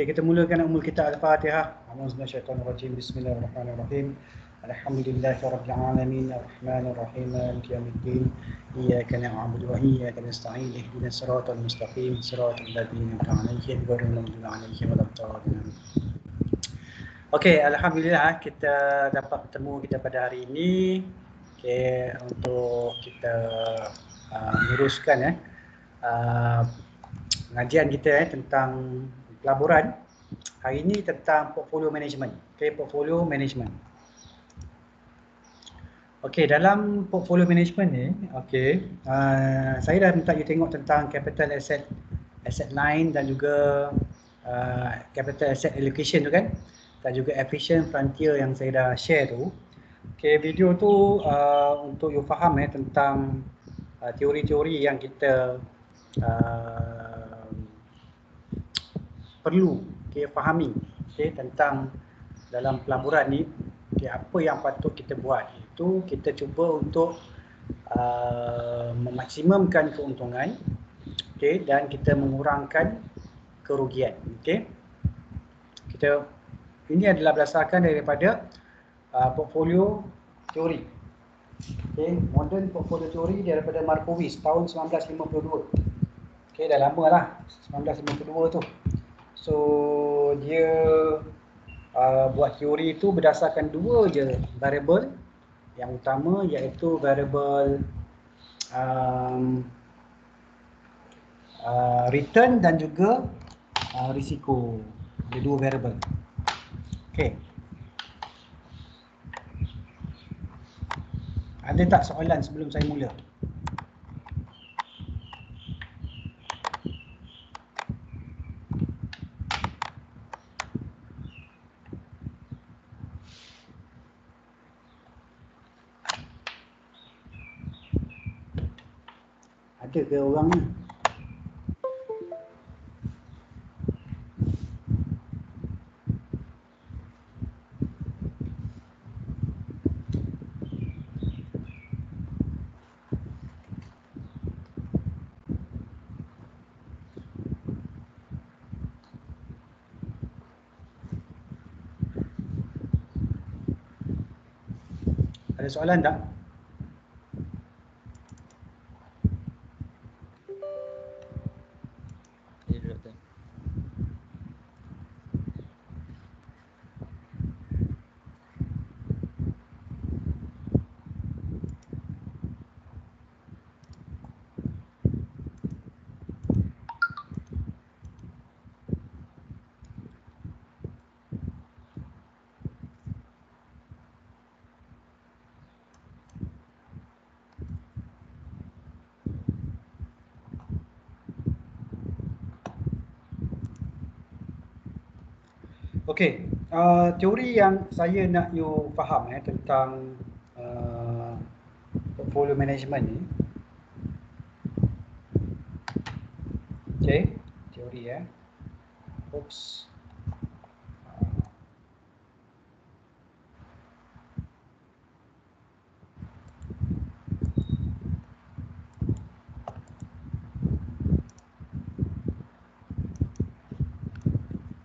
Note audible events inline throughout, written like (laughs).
Okay, kita mulakan umul kita Al-Fatihah. Bismillahirrahmanirrahim. Bismillahirrahmanirrahim. Alhamdulillahi Rabbil Alamin Ar-Rahman Ar-Rahim Maliki Yawmiddin Iyaka na'budu wa iyyaka nasta'in Ihdinas siratal mustaqim Siratal ladzina an'amta 'alaihim ghairil maghdubi 'alaihim Okey, alhamdulillah kita dapat bertemu kita pada hari ini. Okey, untuk kita uh, meneruskan eh uh, pengajian kita eh tentang pelaburan. Hari ini tentang portfolio management. Okey, portfolio management. Okey, dalam portfolio management ni, okey, uh, saya dah minta you tengok tentang capital asset asset line dan juga uh, capital asset allocation tu kan dan juga efficient frontier yang saya dah share tu. Okey, video tu uh, untuk you faham eh tentang uh, teori-teori yang kita uh, perlu okay, fahami okay, tentang dalam pelaburan ni okay, apa yang patut kita buat. Itu kita cuba untuk uh, memaksimumkan keuntungan okay, dan kita mengurangkan kerugian okay. kita ini adalah berdasarkan daripada uh, portfolio teori okay, modern portfolio teori daripada Markowitz tahun 1952 okay, dah lama lah 1952 tu so dia uh, buat teori itu berdasarkan dua je variable yang utama iaitu variable um, uh, return dan juga uh, risiko. Ada dua variable. Okey. Ada tak soalan sebelum saya mula? Ada ke ni? Ada soalan tak? Okey, uh, teori yang saya nak you faham eh tentang uh, portfolio management ni. Okey, teori eh. Oops.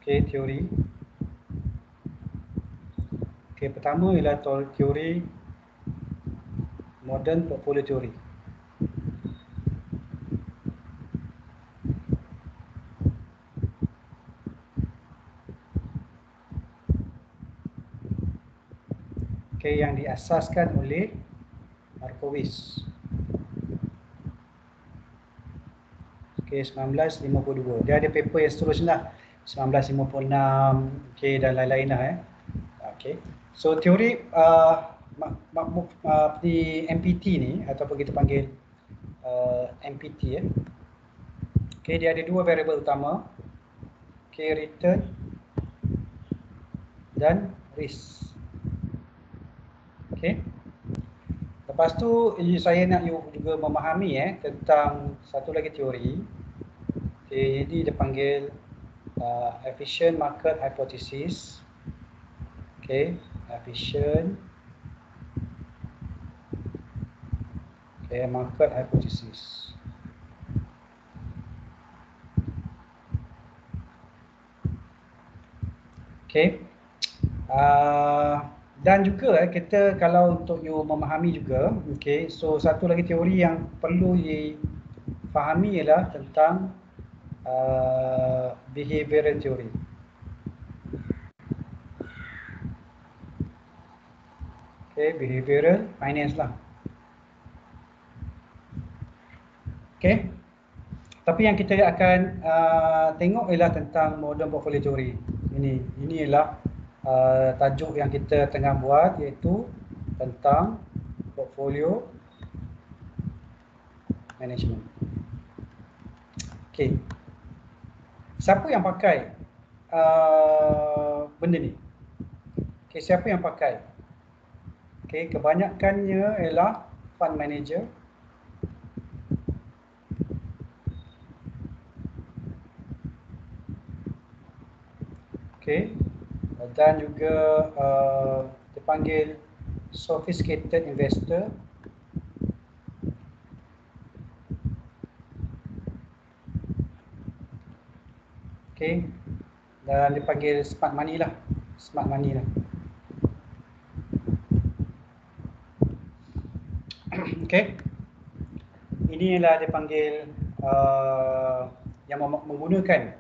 Okey, teori. Pertama ialah teori modern portfolio theory. Okey, yang diasaskan oleh Markowitz. Okey, 1952. Dia ada paper yang seterusnya 1956, okey dan lain-lain lah eh. Okey. So teori uh, uh, di MPT ni ataupun kita panggil uh, MPT ya. Okey, dia ada dua variable utama. Okey, return dan risk. Okey. Lepas tu saya nak you juga memahami eh tentang satu lagi teori. Okey, ini dia panggil uh, efficient market hypothesis. Okay, efficient. Okay, market hypothesis. Okay. Uh, dan juga eh, kita kalau untuk you memahami juga, okay, so satu lagi teori yang perlu difahami ialah tentang uh, behavioral theory. Okay, behavioral finance lah. Okay. Tapi yang kita akan uh, tengok ialah tentang modern portfolio theory. Ini ini ialah uh, tajuk yang kita tengah buat iaitu tentang portfolio management. Okay. Siapa yang pakai uh, benda ni? Okay, siapa yang pakai? Okay, kebanyakannya ialah fund manager, okay dan juga uh, dipanggil sophisticated investor. Okay dan dipanggil smart money lah. Smart money lah okay ini ialah dipanggil uh, yang menggunakan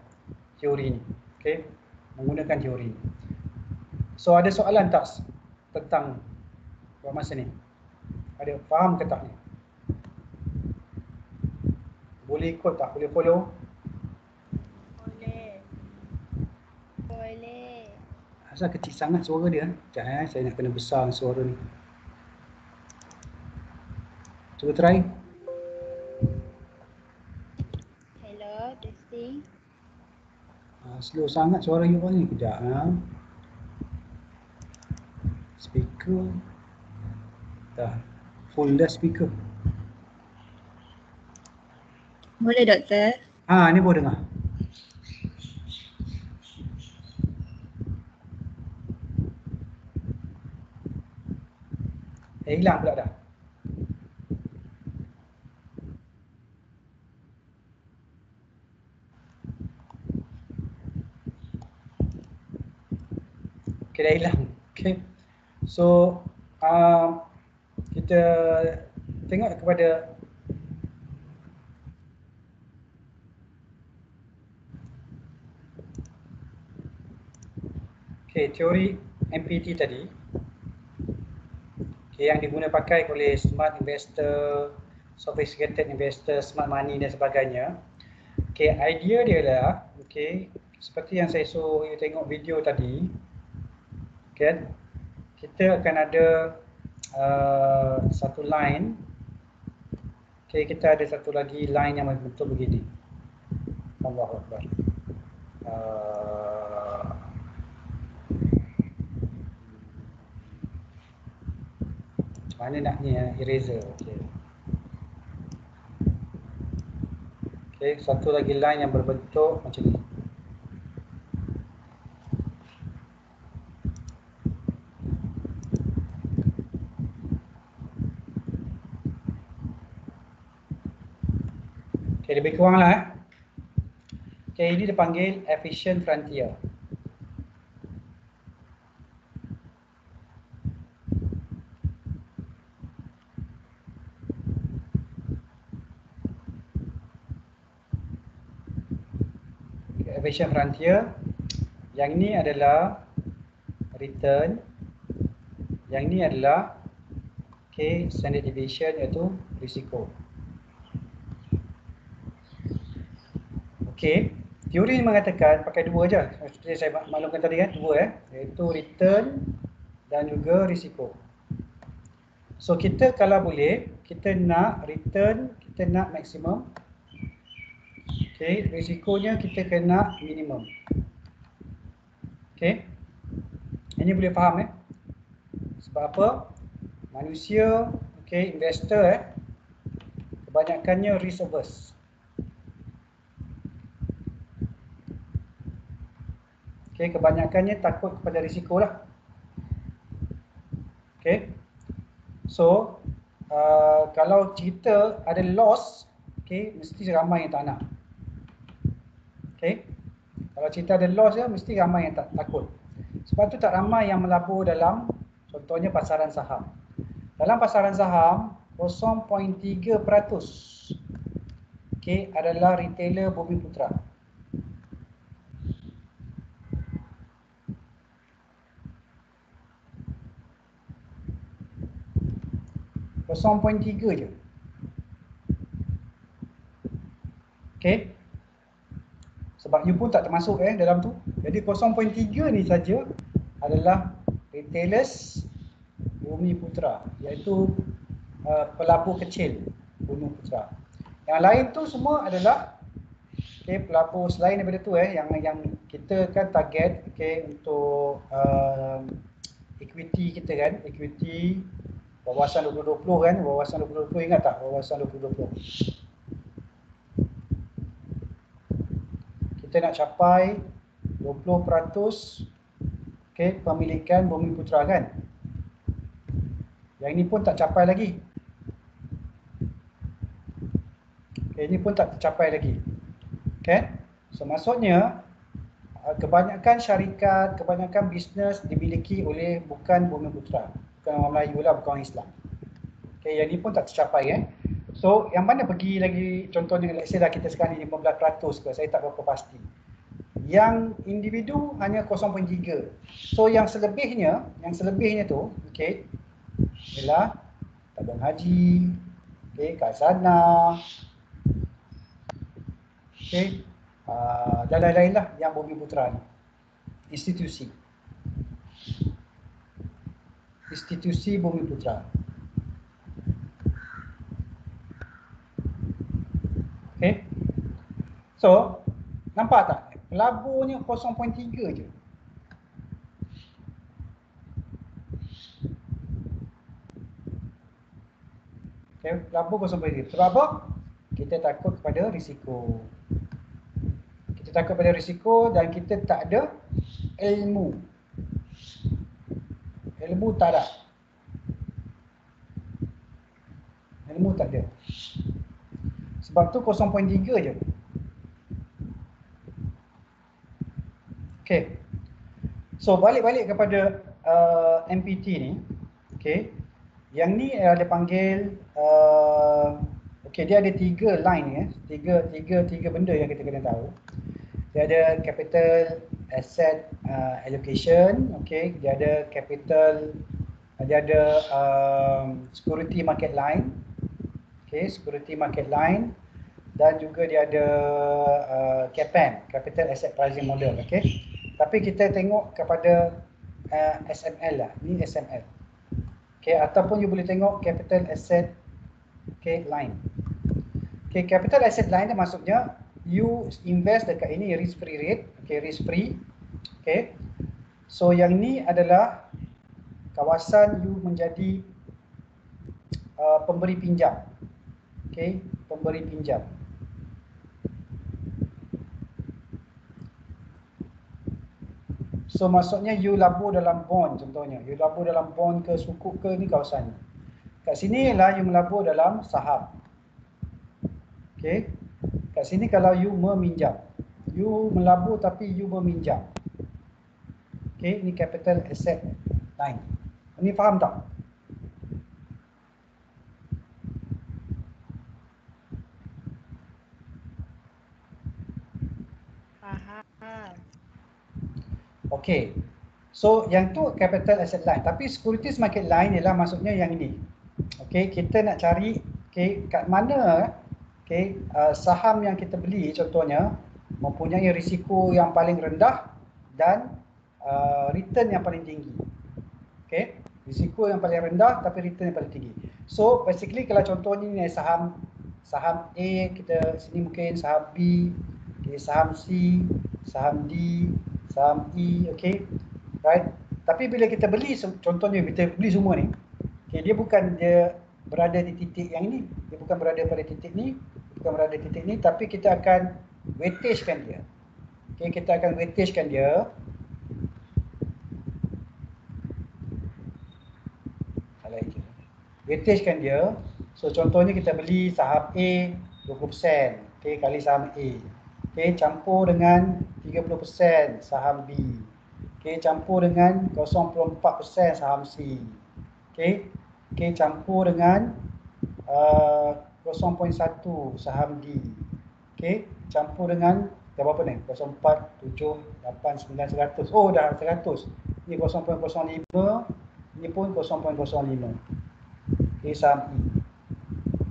teori ni okay menggunakan teori. So ada soalan tak tentang buat masa ni? Ada faham ke tak ni? Boleh ikut tak? Boleh follow? Boleh. Boleh. Asal kecil sangat suara dia. Sekejap eh, saya nak kena besar suara ni. Cuba try. Hello, testing. Uh, slow sangat suara you ni. Kejap ha. Speaker. Dah. Full dah speaker. Boleh doktor? Ha ni boleh dengar. Eh hilang pula dah. Dah hilang. (laughs) Okay. So, uh, kita tengok kepada Okay, teori MPT tadi okay, yang diguna pakai oleh smart investor, sophisticated investor, smart money dan sebagainya. Okay, idea dia adalah okay, seperti yang saya suruh you tengok video tadi kan? Kita akan ada uh, satu line. Okay, kita ada satu lagi line yang betul begini. Allahu Akbar. Uh, mana nak ni eraser okay. okay, satu lagi line yang berbentuk macam ni Okay, lebih kurang lah eh. Okay, ini dipanggil efficient frontier. Efficient frontier. Yang ini adalah return. Yang ini adalah okay, standard deviation iaitu risiko. Okey, teori ini mengatakan pakai dua je. Seperti saya maklumkan tadi kan, dua eh, iaitu return dan juga risiko. So kita kalau boleh, kita nak return, kita nak maksimum. Okey, risikonya kita kena minimum. Okey. Ini boleh faham eh? Sebab apa? Manusia, okey, investor eh kebanyakannya risk averse. Okay, kebanyakannya takut kepada risiko lah. Okay. So, uh, kalau cerita ada loss, okay, mesti ramai yang tak nak. Okay. Kalau cerita ada loss ya, mesti ramai yang tak takut. Sebab tu tak ramai yang melabur dalam contohnya pasaran saham. Dalam pasaran saham 0.3% okay, adalah retailer Bumi Putra. 0.3 je. Okay. Sebab you pun tak termasuk eh dalam tu. Jadi 0.3 ni saja adalah retailers Bumi Putra iaitu uh, pelabur kecil Bumi Putra. Yang lain tu semua adalah okay, pelabur selain daripada tu eh yang yang kita kan target okay, untuk uh, equity kita kan equity wawasan 2020 kan? Wawasan 2020 ingat tak? Wawasan 2020 kita nak capai 20% okay, pemilikan bumi putra kan? Yang ini pun tak capai lagi. Okay, ini pun tak tercapai lagi. Okay? so maksudnya uh, kebanyakan syarikat, kebanyakan bisnes dimiliki oleh bukan bumi putra bukan orang Melayu lah, bukan orang Islam. Okay, yang ni pun tak tercapai eh. So, yang mana pergi lagi contohnya, let's say lah kita sekarang ni 15% ke, saya tak berapa pasti. Yang individu hanya 0.3. So, yang selebihnya, yang selebihnya tu, okay, ialah tabung haji, okay, kasana, okay, uh, dan lain-lain lah yang bumi putra ni. Institusi institusi Bumi Putra. Okay. So, nampak tak? Pelaburnya 0.3 je. Okay, pelabur 0.3. Sebab apa? Kita takut kepada risiko. Kita takut pada risiko dan kita tak ada ilmu Ilmu tak ada. Ilmu tak ada. Sebab tu 0.3 je. Okay. So balik-balik kepada uh, MPT ni. Okay. Yang ni ada panggil uh, Okay, dia ada tiga line ya, tiga tiga tiga benda yang kita kena tahu. Dia ada capital asset uh, allocation, okay, dia ada capital, dia ada um, security market line, okay, security market line, dan juga dia ada uh, CAPM, capital asset pricing model, okay. Tapi kita tengok kepada uh, SML lah, ni SML, okay, ataupun you boleh tengok capital asset, okay, line. Okay, capital asset line tu maksudnya you invest dekat ini risk free rate, okay, risk free. Okay. So yang ni adalah kawasan you menjadi uh, pemberi pinjam. Okay, pemberi pinjam. So maksudnya you labur dalam bond contohnya. You labur dalam bond ke sukuk ke ni kawasan. Kat sini lah you melabur dalam saham. Okay. Kat sini kalau you meminjam. You melabur tapi you meminjam. Okay, ini capital asset line. Ini faham tak? Faham. Okay. So, yang tu capital asset line. Tapi securities market line ialah maksudnya yang ini. Okay, kita nak cari okay, kat mana okay, uh, saham yang kita beli contohnya mempunyai risiko yang paling rendah dan uh, return yang paling tinggi. Okay, risiko yang paling rendah tapi return yang paling tinggi. So basically kalau contohnya ni saham saham A kita sini mungkin saham B, okay, saham C, saham D, saham E, okay, right? Tapi bila kita beli contohnya kita beli semua ni, okay, dia bukan dia berada di titik yang ini, dia bukan berada pada titik ni, bukan berada di titik ni, tapi kita akan weightagekan dia. Okay, kita akan weightagekan dia. Weightagekan dia. So contohnya kita beli saham A 20%, okay, kali saham A. Okay, campur dengan 30% saham B. Okey, campur dengan 0.4% saham C. Okey. Okey, campur dengan uh, 0.1 saham D. Okey, campur dengan dah berapa ni? 0.4, 7, 8, 9, 100. Oh, dah 100. Ini 0.05. Ini pun 0.05. Okey, saham E.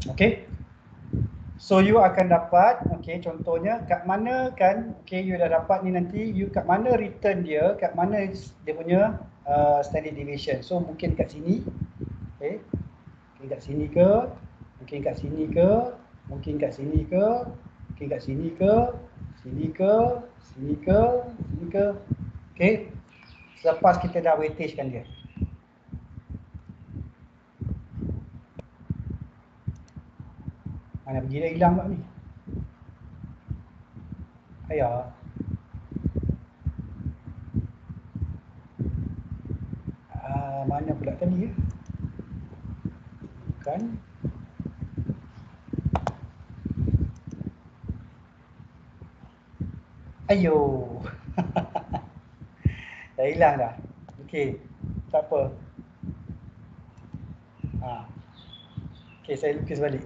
Okey. So you akan dapat, okay, contohnya kat mana kan, okay, you dah dapat ni nanti, you kat mana return dia, kat mana dia punya uh, standard deviation. So mungkin kat sini, okay, mungkin kat sini ke, mungkin kat sini ke, mungkin kat sini ke, mungkin kat sini ke, sini ke, sini ke, sini ke, okay. Selepas kita dah weightagekan dia. Mana pergi dah hilang pula ni. Ayah. Uh, mana pula tadi ya? Bukan. Ayo. (laughs) dah hilang dah. Okey. Tak apa. Ha. Okey, saya lukis balik.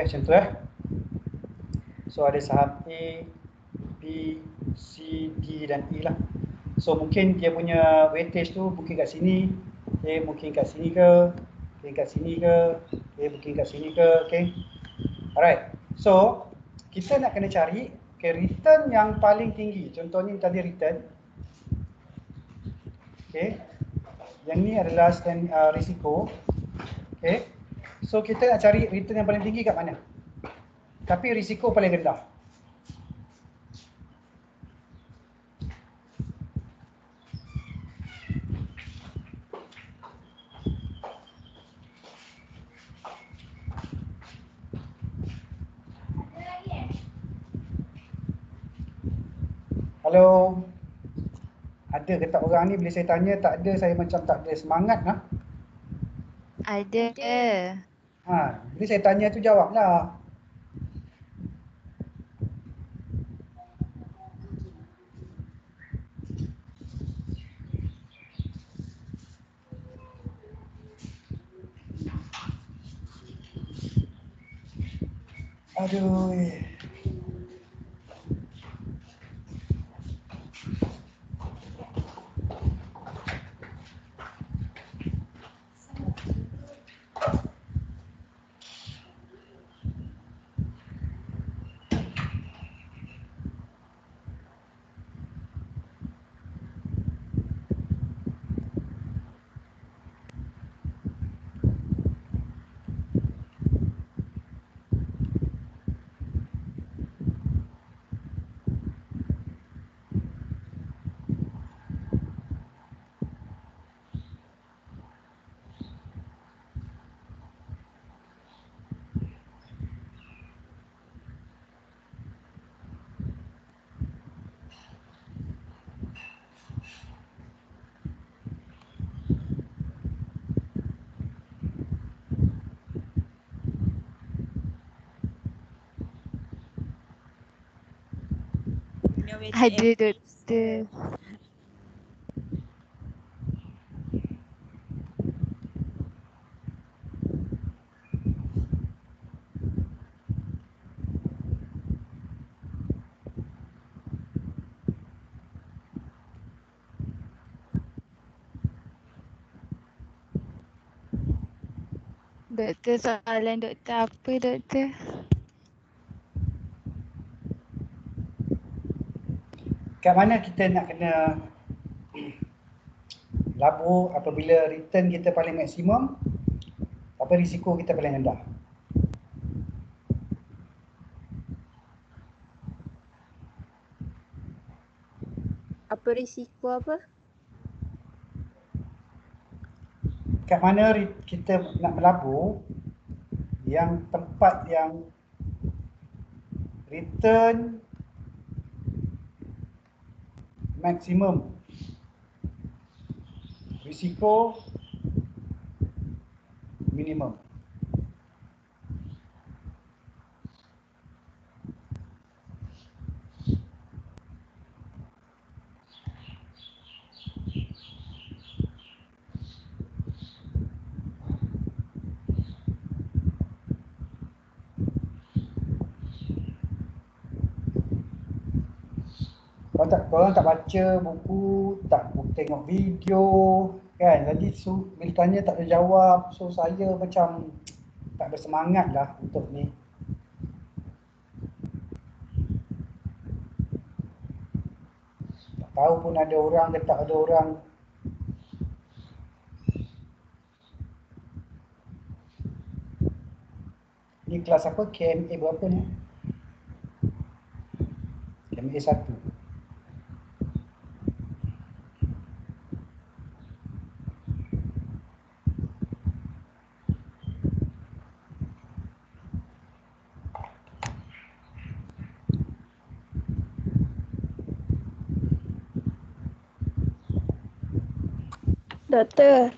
Okay, macam tu eh. So ada saham A, B, C, D dan E lah. So mungkin dia punya weightage tu mungkin kat sini, okay, mungkin kat sini ke, mungkin kat sini ke, okay, mungkin kat sini ke, okay. Alright, so kita nak kena cari okay, return yang paling tinggi. Contohnya tadi return. Okay. Yang ni adalah stand, uh, risiko. Okay. So kita nak cari return yang paling tinggi kat mana? Tapi risiko paling rendah. Hello. Ada ke tak orang ni bila saya tanya tak ada saya macam tak ada semangat lah. Ada. Ha, jadi saya tanya tu jawablah. Ada doktor. Doktor soalan doktor apa doktor? Kat mana kita nak kena labur apabila return kita paling maksimum apa risiko kita paling rendah berisiko apa? Kat mana kita nak melabur yang tempat yang return maksimum risiko minimum. Kalau tak korang tak baca buku, tak tengok video kan. Jadi su, bila tanya tak ada jawab. So saya macam tak bersemangat lah untuk ni. Tak tahu pun ada orang ke tak ada orang. Ni kelas apa? KMA berapa ni? KMA 1. Doktor.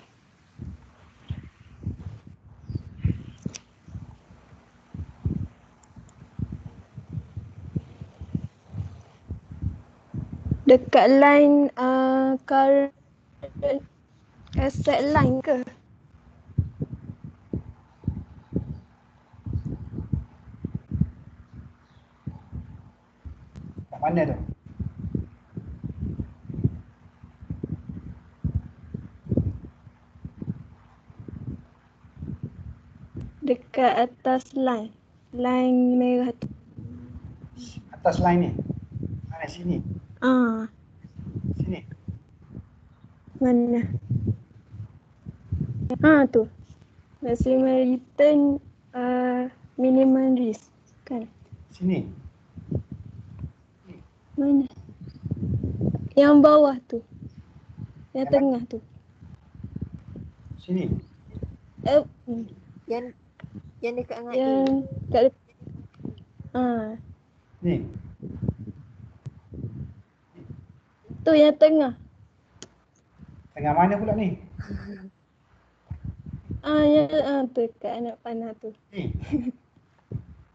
Dekat line uh, current asset line ke? Kat mana tu? Dekat atas line. Line merah tu. Atas line ni. Mana sini? Ah, Sini. mana? Ah tu. Maximum return uh, minimum risk. Kan? Sini. Mana? Yang bawah tu. Yang Yang tengah tu. Sini. Eh. Yang yang dekat dengan A. yang kat dek- ah, Ni. tu yang tengah. Tengah mana pula ni? (laughs) Ah, yang ah, tu kat anak panah tu. Ni.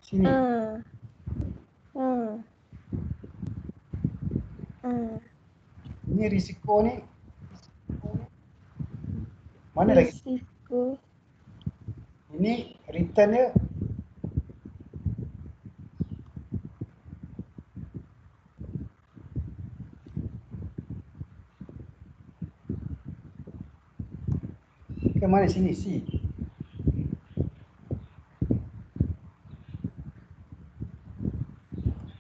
Sini. Ah. Ah. Ah. Ni risiko ni. Mana lagi? Risiko. Ini return dia. Ke mana sini? C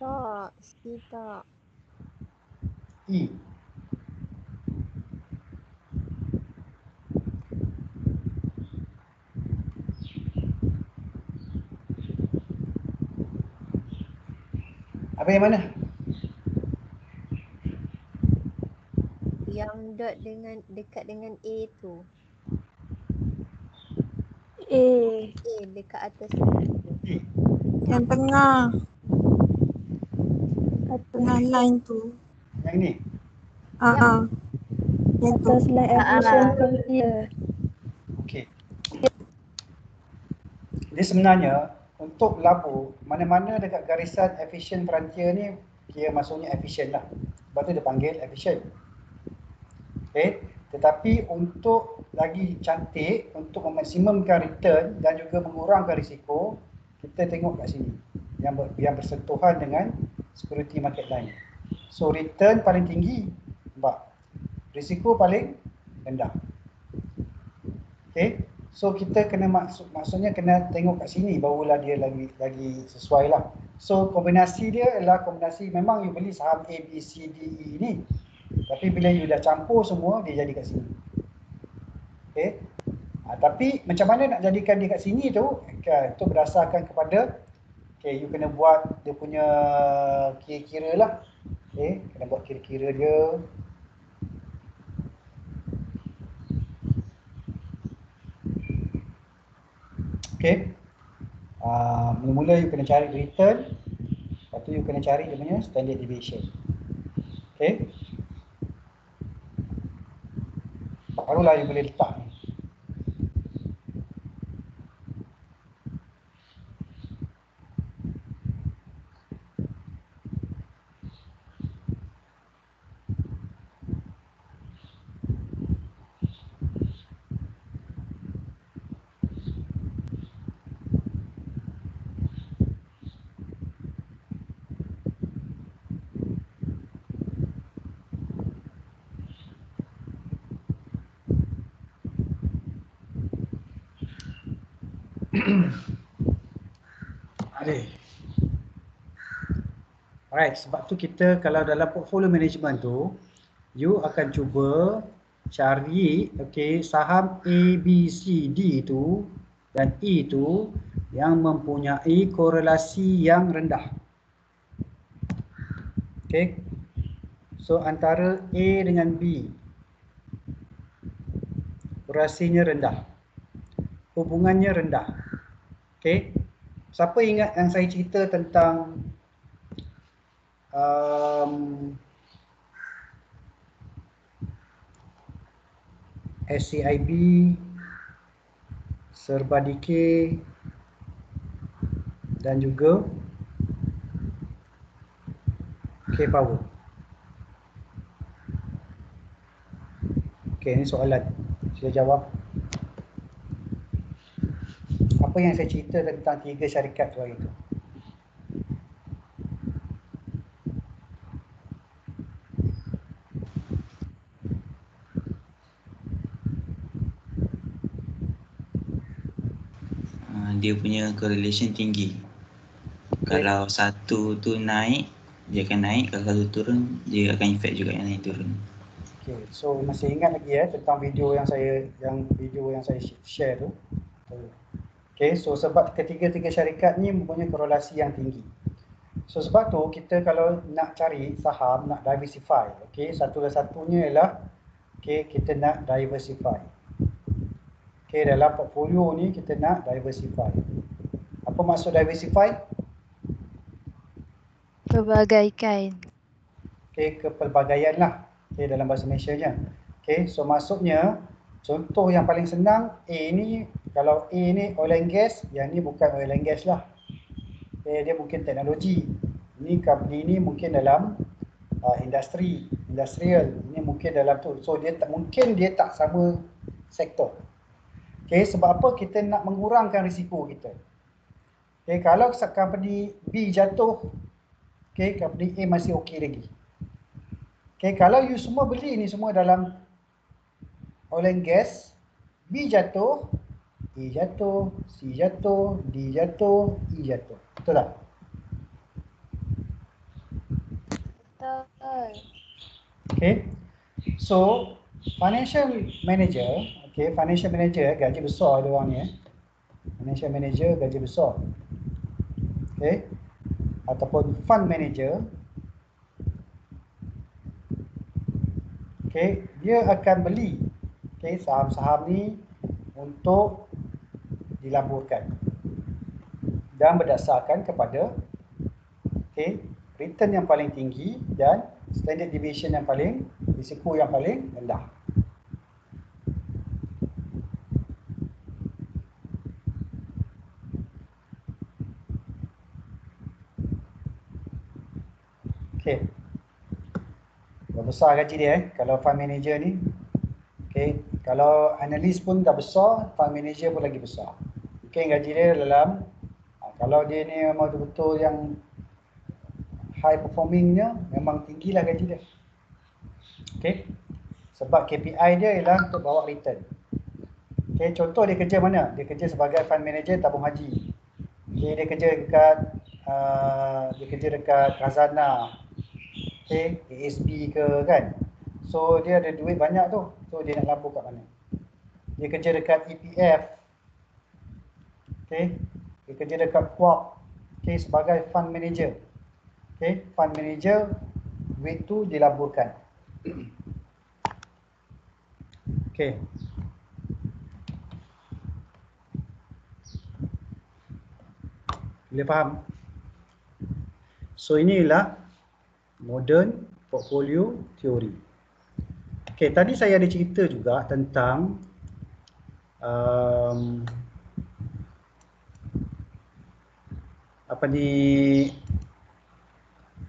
Tak, si tak. E Apa yang mana? Yang dot dengan dekat dengan A tu. Eh, A dekat atas tu. E Yang tengah, atas, tengah line tu. Yang ni Ah, ah. Yang tu. atas line efficient frontier. Okey. Dia sebenarnya untuk labur mana-mana dekat garisan efficient frontier ni kira maksudnya efficient lah. Sebab tu dia panggil efficient. Okey. Tetapi untuk lagi cantik untuk memaksimumkan return dan juga mengurangkan risiko, kita tengok kat sini yang ber, yang bersentuhan dengan security market line. So return paling tinggi, nampak? Risiko paling rendah. Okay. So kita kena maksud maksudnya kena tengok kat sini barulah dia lagi lagi sesuai lah. So kombinasi dia adalah kombinasi memang you beli saham A, B, C, D, E ni. Tapi bila you dah campur semua dia jadi kat sini. Okay. Ha, tapi macam mana nak jadikan dia kat sini tu, okay, tu berdasarkan kepada okay, you kena buat dia punya kira-kira lah. Okay, kena buat kira-kira dia. Okay. Uh, mula-mula you kena cari return. Lepas tu you kena cari dia punya standard deviation. Okay. Barulah you boleh letak ni. Ada. Alright, sebab tu kita kalau dalam portfolio management tu, you akan cuba cari okay, saham A, B, C, D tu dan E tu yang mempunyai korelasi yang rendah. Okay. So antara A dengan B korelasinya rendah. Hubungannya rendah. Okay. Siapa ingat yang saya cerita tentang um, SCIB, Serba Dikir dan juga K-Power. Okay, ini soalan. Sila jawab. Apa yang saya cerita tentang tiga syarikat tu hari tu? uh, dia punya correlation tinggi. Okay. Kalau satu tu naik, dia akan naik. Kalau satu turun, dia akan efek juga yang lain turun. Okay, so masih ingat lagi ya tentang video yang saya yang video yang saya share tu. Okay, so sebab ketiga-tiga syarikat ni mempunyai korelasi yang tinggi. So sebab tu kita kalau nak cari saham, nak diversify, okay, satu-satunya ialah okay, kita nak diversify. Okay, dalam portfolio ni kita nak diversify. Apa maksud diversify? Pelbagaikan. Okay, kepelbagaian lah. Okay, dalam bahasa Malaysia nya. Okay, so maksudnya contoh yang paling senang A ni kalau A ni oil and gas, yang ni bukan oil and gas lah. Okay, dia mungkin teknologi. Ini company ni mungkin dalam uh, industri, industrial. Ini mungkin dalam tu. So dia tak mungkin dia tak sama sektor. Okay, sebab apa kita nak mengurangkan risiko kita. Okay, kalau company B jatuh, okay, company A masih okey lagi. Okay, kalau you semua beli ni semua dalam oil and gas, B jatuh, A jatuh, C jatuh, D jatuh, E jatuh. Betul tak? Betul. Okay. So, financial manager, okay, financial manager gaji besar dia orang ni eh. Financial manager gaji besar. Okay. Ataupun fund manager. Okay, dia akan beli okay, saham-saham ni untuk dilaburkan dan berdasarkan kepada okay, return yang paling tinggi dan standard deviation yang paling risiko yang paling rendah. Okay. Dah besar gaji dia eh, kalau fund manager ni. Okay. Kalau analis pun dah besar, fund manager pun lagi besar. Mungkin gaji dia dalam, ah, kalau dia ni memang betul-betul yang high performingnya, memang tinggilah gaji dia. Okay. Sebab KPI dia ialah untuk bawa return. Okay, contoh dia kerja mana? Dia kerja sebagai fund manager tabung haji. Okay, dia kerja dekat uh, dia kerja dekat Khazanah. Okay, ASB ke kan. So dia ada duit banyak tu. So dia nak labur kat mana? Dia kerja dekat EPF. Okay, dia kerja dekat Kuak. Okay, sebagai fund manager. Okay, fund manager duit tu dilaburkan. (clears throat) Okay. Boleh faham? So inilah modern portfolio theory. Okay, tadi saya ada cerita juga tentang um, apa ni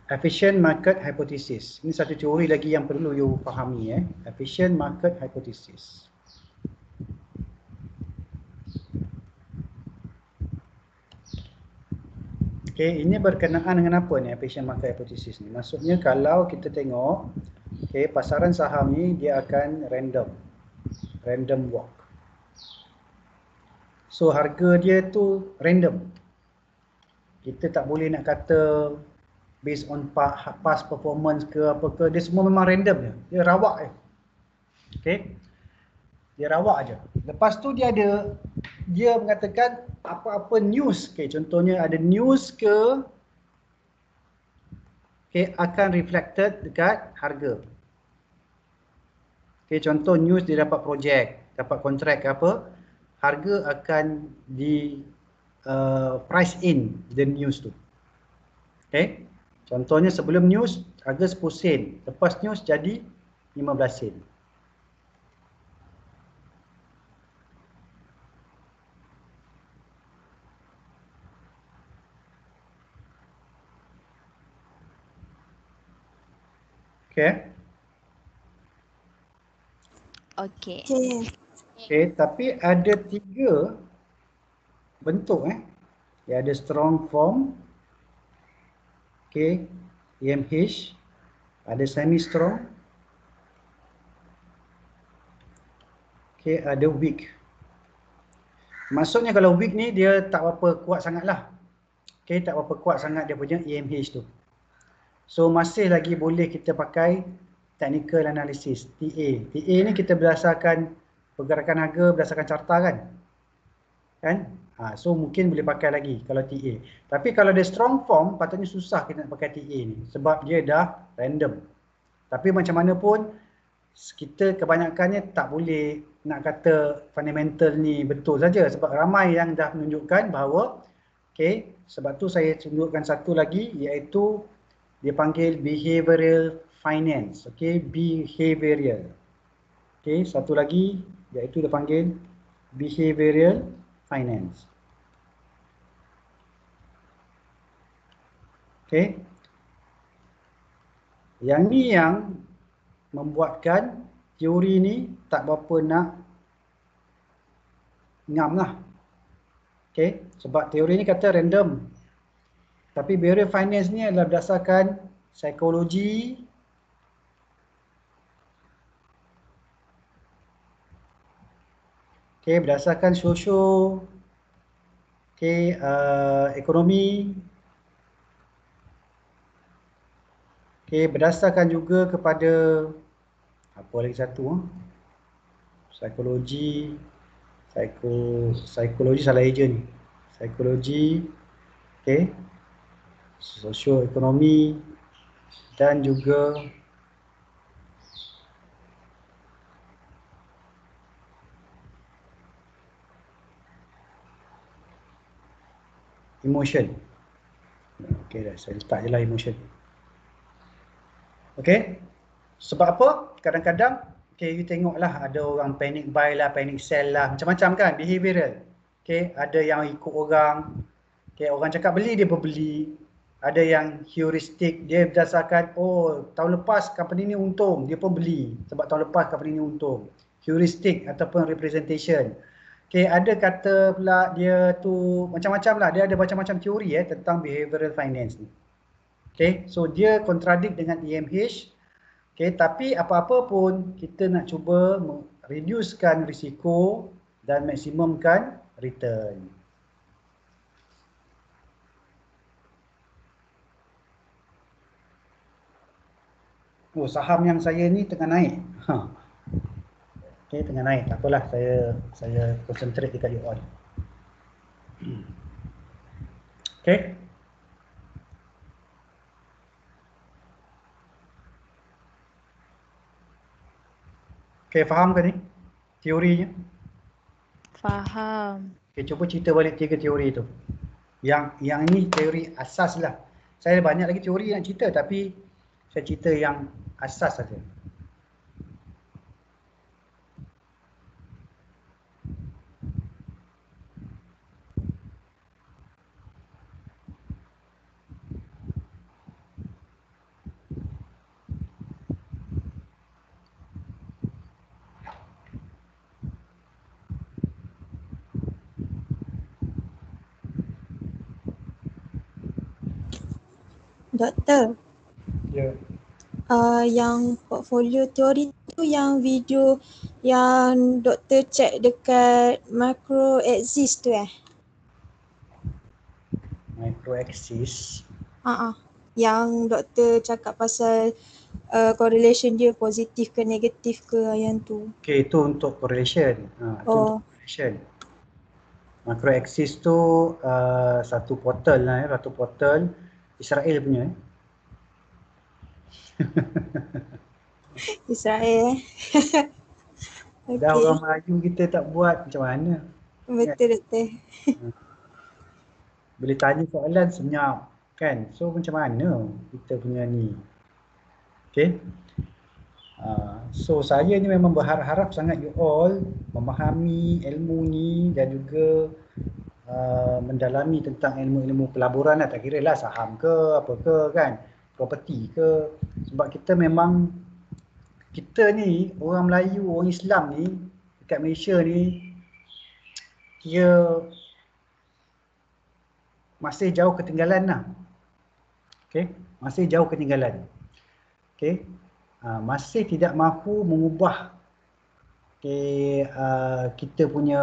efficient market hypothesis. Ini satu teori lagi yang perlu you fahami eh. Efficient market hypothesis. Okay, ini berkenaan dengan apa ni efficient market hypothesis ni? Maksudnya kalau kita tengok okay, pasaran saham ni dia akan random. Random walk. So harga dia tu random. Kita tak boleh nak kata based on past performance ke apa ke dia semua memang random je. Dia rawak je. Okay. Dia rawak aja. Lepas tu dia ada dia mengatakan apa-apa news okay, contohnya ada news ke okay, akan reflected dekat harga. Okay, contoh news dia dapat projek, dapat kontrak ke apa, harga akan di uh, price in the news tu. Okay. Contohnya sebelum news harga 10 sen, lepas news jadi 15 sen. Okay. Okay. Okay. Okay, tapi ada tiga bentuk eh. Dia ada strong form. Okay, EMH. Ada semi strong. Okay, ada weak. Maksudnya kalau weak ni dia tak apa kuat sangat lah. Okay, tak apa kuat sangat dia punya EMH tu. So masih lagi boleh kita pakai technical analysis, TA. TA ni kita berdasarkan pergerakan harga berdasarkan carta kan? Kan? Ha, so mungkin boleh pakai lagi kalau TA. Tapi kalau dia strong form patutnya susah kita nak pakai TA ni sebab dia dah random. Tapi macam mana pun kita kebanyakannya tak boleh nak kata fundamental ni betul saja sebab ramai yang dah menunjukkan bahawa okay, sebab tu saya tunjukkan satu lagi iaitu dia panggil behavioral finance. Okey behavioral. Okey satu lagi iaitu dia panggil behavioral finance. Okey yang ni yang membuatkan teori ni tak berapa nak ngam lah. Okey sebab teori ni kata random tapi behavioral finance ni adalah berdasarkan psikologi Okay, berdasarkan sosio okay, uh, ekonomi okay, berdasarkan juga kepada apa lagi satu huh? psikologi psiko psikologi salah eja ni psikologi okay, sosioekonomi dan juga emotion. Okey dah, saya letak je lah emotion. Okey. Sebab apa? Kadang-kadang okay, you tengoklah ada orang panic buy lah, panic sell lah, macam-macam kan behavioral. Okey, ada yang ikut orang. Okey, orang cakap beli dia berbeli ada yang heuristik dia berdasarkan oh tahun lepas company ni untung dia pun beli sebab tahun lepas company ni untung heuristik ataupun representation Okay, ada kata pula dia tu macam-macam lah. Dia ada macam-macam teori eh tentang behavioral finance ni. Okay, so dia kontradik dengan EMH. Okay, tapi apa-apa pun kita nak cuba reducekan risiko dan maksimumkan return. Oh saham yang saya ni tengah naik. Ha. Okay, tengah naik. Tak apalah saya saya concentrate dekat you all. Okay. Okay, faham ke ni teorinya? Faham. Okay, cuba cerita balik tiga teori tu. Yang yang ini teori asas lah. Saya ada banyak lagi teori nak cerita tapi saya cerita yang asas saja. Doktor, Ya. uh, yang portfolio teori tu yang video yang doktor check dekat macro exist tu eh? Microaxis. Ha ah. Yang doktor cakap pasal uh, correlation dia positif ke negatif ke yang tu. Okey, itu untuk correlation. Ha, itu Oh. untuk correlation. Microaxis tu uh, satu portal lah ya, satu portal Israel punya eh. (laughs) Israel eh. (laughs) Dah orang Melayu kita tak buat macam mana? Betul doktor. (laughs) Bila tanya soalan senyap kan. So macam mana kita punya ni? Okay. Uh, so saya ni memang berharap-harap sangat you all memahami ilmu ni dan juga uh, mendalami tentang ilmu-ilmu pelaburan lah. Tak kira lah saham ke apa ke kan. Property ke. Sebab kita memang kita ni orang Melayu, orang Islam ni dekat Malaysia ni dia masih jauh ketinggalan lah. Okay, masih jauh ketinggalan. Okay, uh, masih tidak mahu mengubah okay, uh, kita punya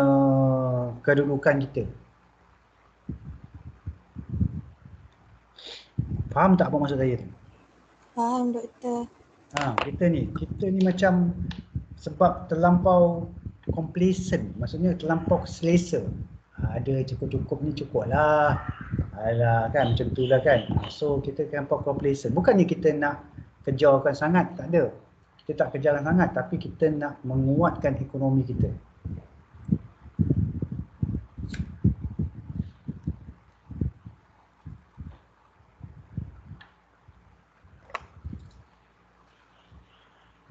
kedudukan kita. Faham tak apa maksud saya tu? Faham doktor. Ha, kita ni, kita ni macam sebab terlampau complacent, maksudnya terlampau selesa. Ha, ada cukup-cukup ni cukup lah. Alah kan macam tu lah kan. Ha, so kita terlampau complacent. Bukannya kita nak kejarkan sangat, tak ada. Kita tak kejarkan sangat tapi kita nak menguatkan ekonomi kita.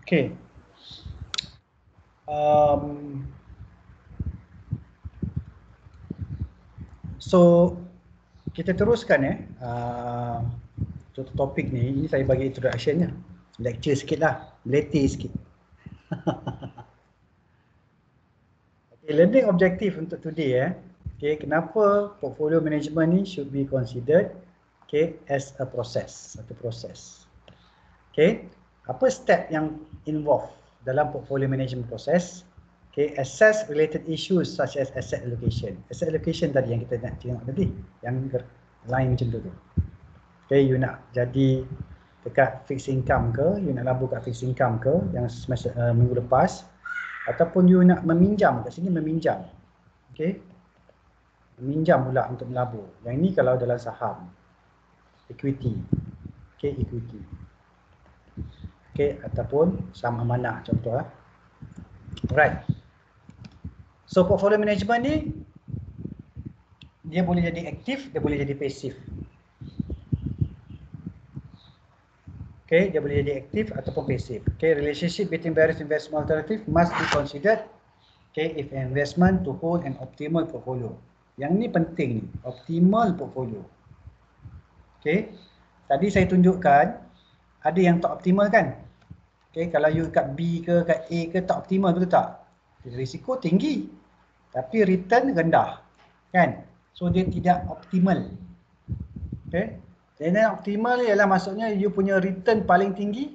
Okay. Um, so kita teruskan eh uh, topik ni. Ini saya bagi introduction nya. Lecture sikit lah. Meletih sikit. (laughs) okay, learning objective untuk today eh. Okay, kenapa portfolio management ni should be considered okay, as a process, satu proses. Okay, apa step yang involved dalam portfolio management process? Okay, assess related issues such as asset allocation. Asset allocation tadi yang kita nak tengok tadi, yang lain macam tu. Okay, you nak jadi dekat fixed income ke, you nak labur kat fixed income ke yang semasa uh, minggu lepas ataupun you nak meminjam kat sini meminjam. Okay. Meminjam pula untuk melabur. Yang ini kalau dalam saham. Equity. Okay, equity. Okay, ataupun saham amanah contoh lah. Alright. So portfolio management ni dia boleh jadi aktif, dia boleh jadi pasif. Okay, dia boleh jadi aktif ataupun pasif. Okay, relationship between various investment alternative must be considered okay, if investment to hold an optimal portfolio. Yang ni penting ni, optimal portfolio. Okay, tadi saya tunjukkan ada yang tak optimal kan? Okay, kalau you kat B ke kat A ke tak optimal betul tak? Risiko tinggi tapi return rendah. Kan? So dia tidak optimal. Okay? Dan optimal ialah maksudnya you punya return paling tinggi,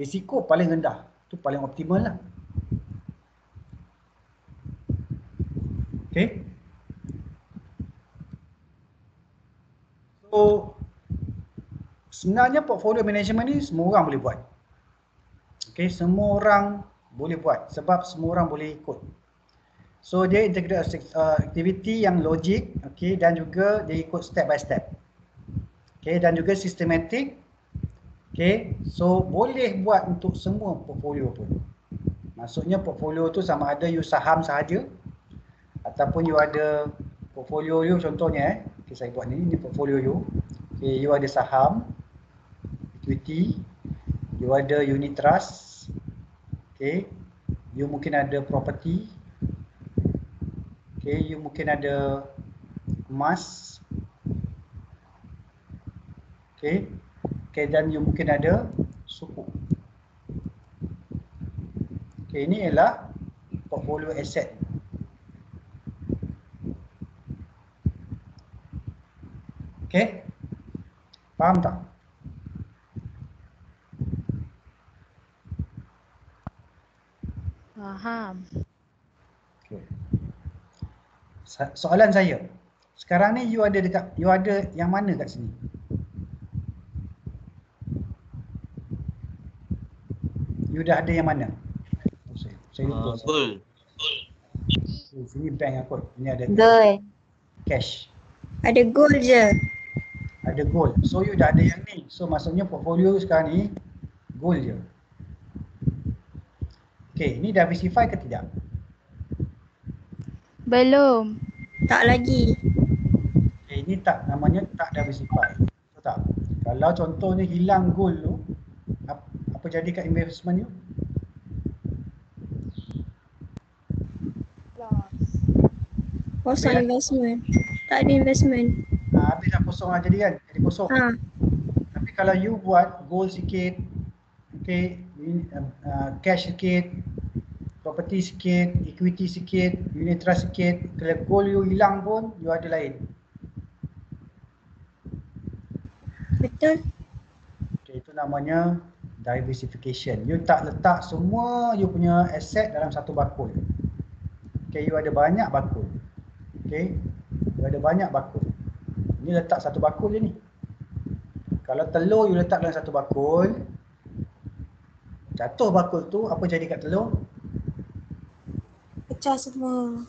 risiko paling rendah. Itu paling optimal lah. Okay? So sebenarnya portfolio management ni semua orang boleh buat. Okay, semua orang boleh buat sebab semua orang boleh ikut. So dia integrated uh, activity yang logik, okay, dan juga dia ikut step by step. Okay, dan juga sistematik. Okay, so boleh buat untuk semua portfolio pun. Maksudnya portfolio tu sama ada you saham sahaja ataupun you ada portfolio you contohnya eh, Okay, saya buat ni, ni portfolio you. Okay, you ada saham, equity, you ada unit trust, okay, you mungkin ada property, okay, you mungkin ada emas, okay, okay dan you mungkin ada suku. Okay, ini ialah portfolio aset. Okay, faham tak? Faham. Okay. Sa- Soalan saya, sekarang ni you ada dekat, you ada yang mana kat sini? You dah ada yang mana? Oh, saya, saya lupa. Uh, gold. Oh, sini bank aku. Ini ada Gold. cash. Ada gold je. Ada gold. So you dah ada yang ni. So maksudnya portfolio sekarang ni gold je. Okay, ni diversify ke tidak? Belum. Tak lagi. Okay, ini tak namanya tak diversify. Betul tak? Kalau contohnya hilang gold tu, apa, apa jadi kat investment you? Kosong Habis investment. Tak ada investment. Ha, habis dah kosong lah jadi kan? Jadi kosong. Ha. Tapi kalau you buat gold sikit, okay, uh, cash sikit, property sikit, equity sikit, unit trust sikit, kalau gold you hilang pun, you ada lain. Betul. Okay, itu namanya diversification. You tak letak semua you punya aset dalam satu bakul. Okay, you ada banyak bakul. Okay, you ada banyak bakul. Ni letak satu bakul je ni. Kalau telur you letak dalam satu bakul, jatuh bakul tu, apa jadi kat telur? Pecah semua.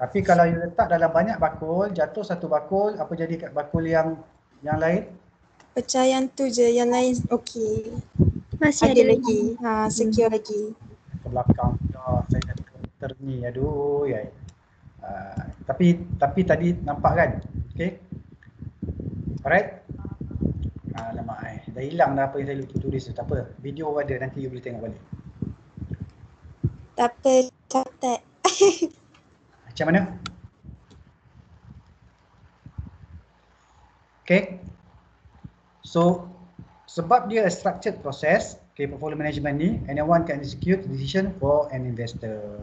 Tapi kalau you letak dalam banyak bakul, jatuh satu bakul, apa jadi kat bakul yang yang lain? Pecah yang tu je. Yang lain okey. Masih Ada ada lagi. Ha, secure lagi. ke belakang pula saya dah ter ni aduh ya. Uh, tapi tapi tadi nampak kan? Okey. Alright. Ah, Alamak eh. Dah hilang dah apa yang saya lupa tulis tu. Tak apa. Video ada nanti you boleh tengok balik. Apa. Catat. (laughs) Macam mana? Okay. So, sebab dia a structured process, okay, portfolio management ni, anyone can execute decision for an investor.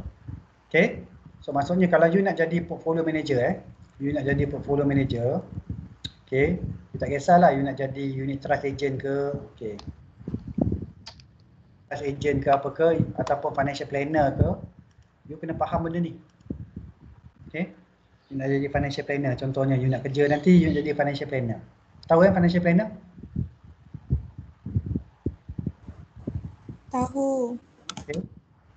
Okay. So, maksudnya kalau you nak jadi portfolio manager eh, you nak jadi portfolio manager, okay, you tak kisahlah you nak jadi unit trust agent ke, okay. Trust agent ke apa ke, ataupun financial planner ke, you kena faham benda ni. Okay. You nak jadi financial planner. Contohnya you nak kerja nanti you nak jadi financial planner. Tahu kan financial planner? Tahu. Okay.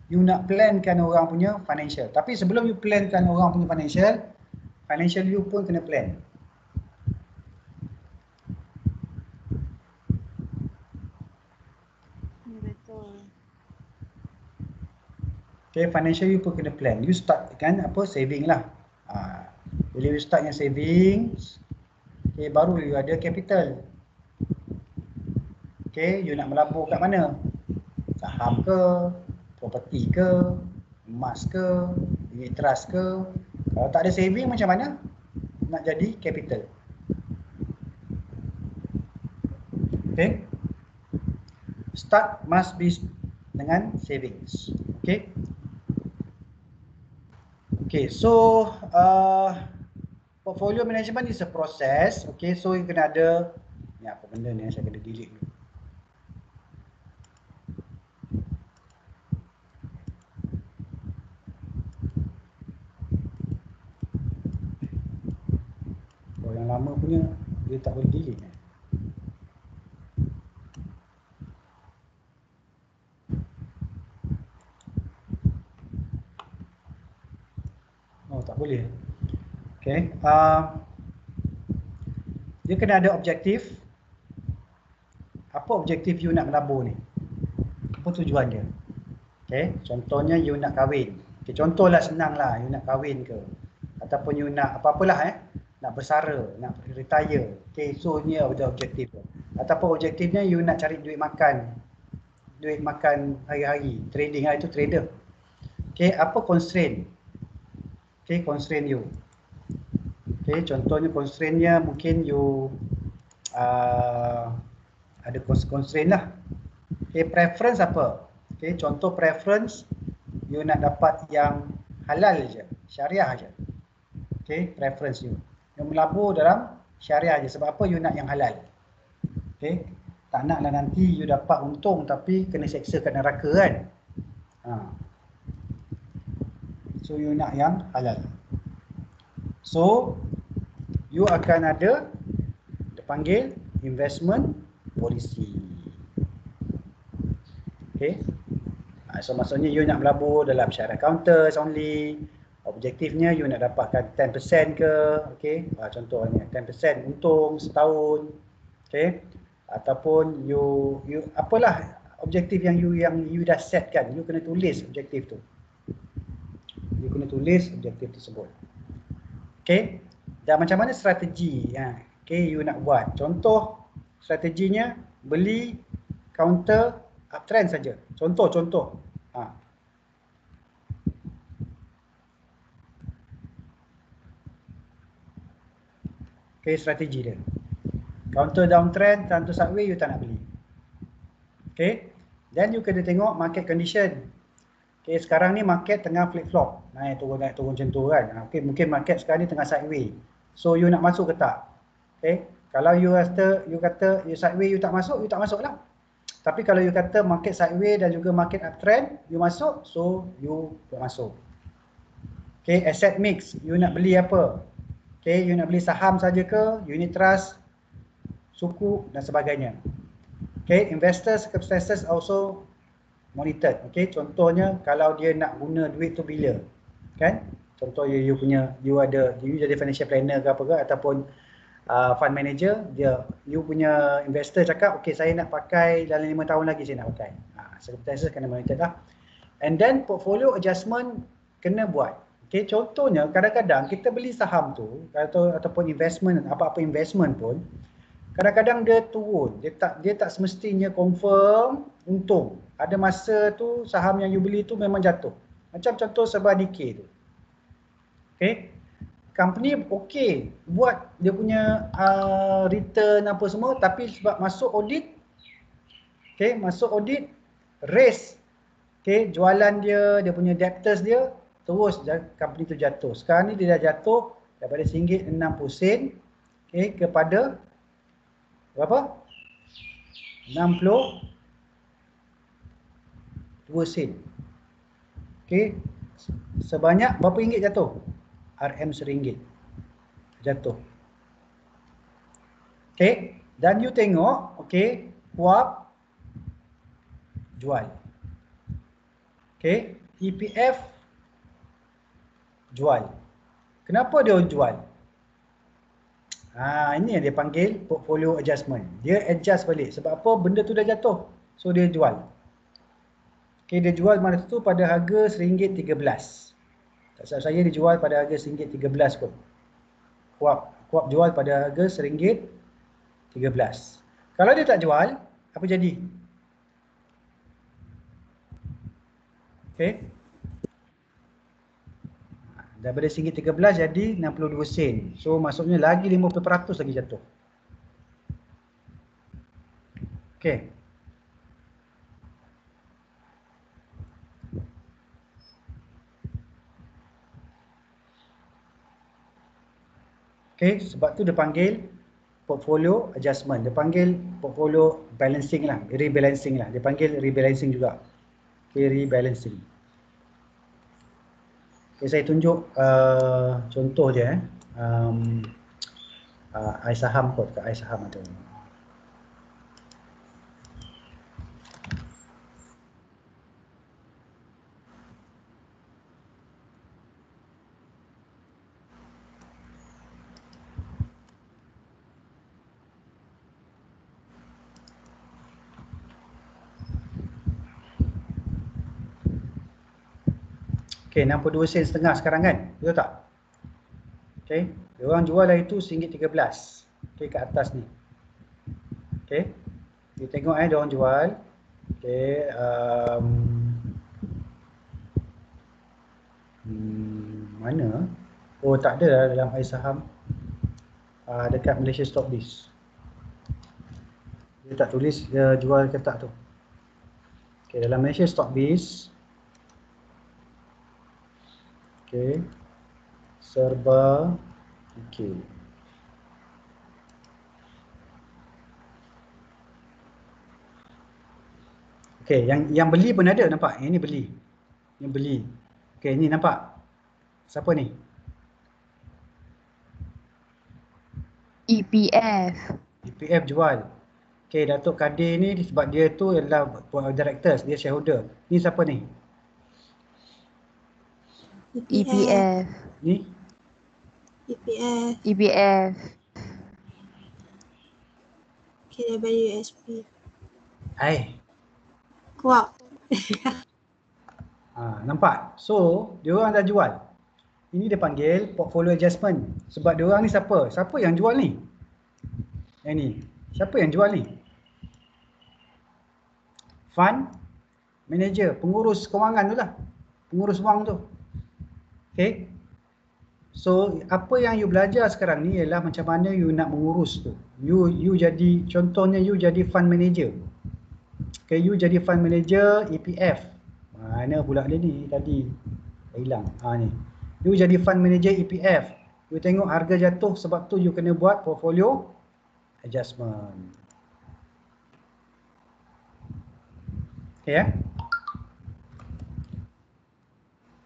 You nak plankan orang punya financial. Tapi sebelum you plankan orang punya financial, financial you pun kena plan. Okay, financial you pun kena plan. You start kan apa saving lah. Ha, bila you start yang savings, okay, baru you ada capital. Okay, you nak melabur kat mana? Saham ke, property ke, emas ke, unit trust ke. Kalau tak ada saving macam mana? Nak jadi capital. Okay. Start must be dengan savings. Okay. Okay, so uh, portfolio management is a process. Okay, so you kena ada ni apa benda ni saya kena delete dulu. Oh, yang lama punya dia tak boleh delete. eh. Oh, tak boleh. Okay. Uh, dia kena ada objektif. Apa objektif you nak melabur ni? Apa tujuan dia? Okay. Contohnya you nak kahwin. Okay, contohlah senang lah. You nak kahwin ke? Ataupun you nak apa-apalah eh. nak bersara, nak retire. Okay, so ni ada objektif tu. Ataupun objektifnya you nak cari duit makan. Duit makan hari-hari. Trading lah itu trader. Okay, apa constraint? Okay, constraint you. Okay, contohnya constraintnya mungkin you uh, ada constraint lah. Okay, preference apa? Okay, contoh preference you nak dapat yang halal je, syariah je. Okay, preference you. Yang melabur dalam syariah je. Sebab apa you nak yang halal? Okay, tak naklah nanti you dapat untung tapi kena seksa kat neraka kan? Ha. So you nak yang halal. So you akan ada dipanggil investment policy. Okay. Ha, so maksudnya you nak melabur dalam syariah counters only. Objektifnya you nak dapatkan 10% ke. Okay. Ha, contohnya 10% untung setahun. Okay. Ataupun you you apalah objektif yang you yang you dah set kan. You kena tulis objektif tu. You kena tulis objektif tersebut. Okay. Dan macam mana strategi ha, okay, you nak buat. Contoh strateginya beli counter uptrend saja. Contoh-contoh. Ha. Okay, strategi dia. Counter downtrend, tentu sideway you tak nak beli. Okay. Then you kena tengok market condition. Okay, sekarang ni market tengah flip flop. Naik turun naik turun macam tu kan. Okay, mungkin market sekarang ni tengah sideway. So you nak masuk ke tak? Okay. Kalau you rasa you kata you sideway you tak masuk, you tak masuk lah. Tapi kalau you kata market sideways dan juga market uptrend, you masuk, so you boleh masuk. Okay, asset mix, you nak beli apa? Okay, you nak beli saham saja ke, unit trust, suku dan sebagainya. Okay, investors circumstances also monitored. Okay, contohnya kalau dia nak guna duit tu bila? Kan? Contoh you, you punya, you ada, you jadi financial planner ke apa ke ataupun uh, fund manager dia you punya investor cakap okay saya nak pakai dalam lima tahun lagi saya nak pakai uh, circumstances kena monitor lah and then portfolio adjustment kena buat okay contohnya kadang-kadang kita beli saham tu atau ataupun investment apa-apa investment pun kadang-kadang dia turun dia tak dia tak semestinya confirm untung ada masa tu saham yang you beli tu memang jatuh. Macam contoh sebab Nikkei tu. Okay? Company okey buat dia punya uh, return apa semua tapi sebab masuk audit okey masuk audit raise okey jualan dia dia punya debtors dia terus company tu jatuh. Sekarang ni dia dah jatuh daripada RM1.60 okey kepada berapa? 60 2 sen okey sebanyak berapa ringgit jatuh RM seringgit jatuh. Okay, dan you tengok, okay, Huap jual. Okay, EPF jual. Kenapa dia jual? Ha, ini yang dia panggil portfolio adjustment. Dia adjust balik. Sebab apa? Benda tu dah jatuh. So dia jual. Okay, dia jual mana tu pada harga RM1.13. Tak salah saya dijual pada harga RM1.13 pun. Kuap, kuap jual pada harga RM1.13. Kalau dia tak jual, apa jadi? Okay. Daripada RM1.13 jadi 62 sen. So maksudnya lagi 50% lagi jatuh. Okay. Okay, sebab tu dia panggil portfolio adjustment. Dia panggil portfolio balancing lah, rebalancing lah. Dia panggil rebalancing juga. Okay, rebalancing. Okay, saya tunjuk uh, contoh je eh. Um, uh, saham kot, kat saham ada. Okey, 62 sen setengah sekarang kan? Betul tak? Okay, dia orang jual hari tu RM1.13. Okay, kat atas ni. Okay, kita tengok eh dia orang jual. Okay, um, hmm, mana? Oh tak ada lah dalam air saham. Uh, dekat Malaysia Stock Biz. Dia tak tulis dia jual ke tak tu. Okay, dalam Malaysia Stock Biz. Okay. Serba. Okay. Okay, yang yang beli pun ada nampak. Yang ni beli. Yang beli. Okay, ni nampak. Siapa ni? EPF. EPF jual. Okay, Datuk Kadir ni sebab dia tu adalah directors, dia shareholder. Ni siapa ni? EPF. Ni? EPF, EPF. KWSP. Hai. Kuap. (laughs) Ha, nampak? So, dia orang dah jual. Ini dia panggil portfolio adjustment. Sebab dia orang ni siapa? Siapa yang jual ni? Yang ni. Siapa yang jual ni? Fund manager, pengurus kewangan tu lah. Pengurus wang tu. Okay. So, apa yang you belajar sekarang ni ialah macam mana you nak mengurus tu. You you jadi, contohnya you jadi fund manager. Okay, you jadi fund manager EPF. Mana pula dia ni tadi? Hilang. Ha ni. You jadi fund manager EPF. You tengok harga jatuh sebab tu you kena buat portfolio adjustment. Okay ya?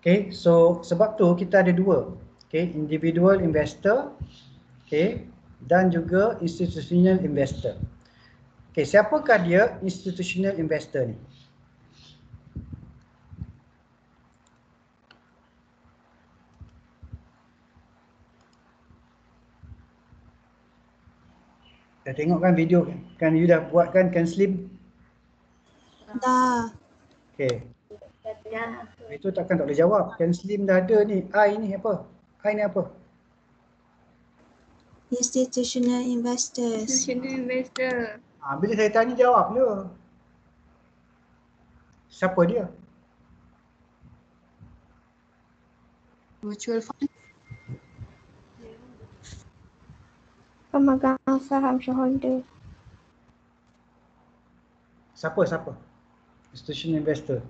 Okay, so sebab tu kita ada dua. Okay, individual investor okay, dan juga institutional investor. Okay, siapakah dia institutional investor ni? Dah tengok kan video kan you dah buat kan Can Slim? Dah. Okay. Itu takkan tak boleh jawab. Can Slim dah ada ni. I ni apa? I ni apa? Institutional investors. Institutional investor. Ha, bila saya tanya jawab je. Siapa dia? Mutual fund. Pemegang saham shareholder. Siapa siapa? Institutional investor.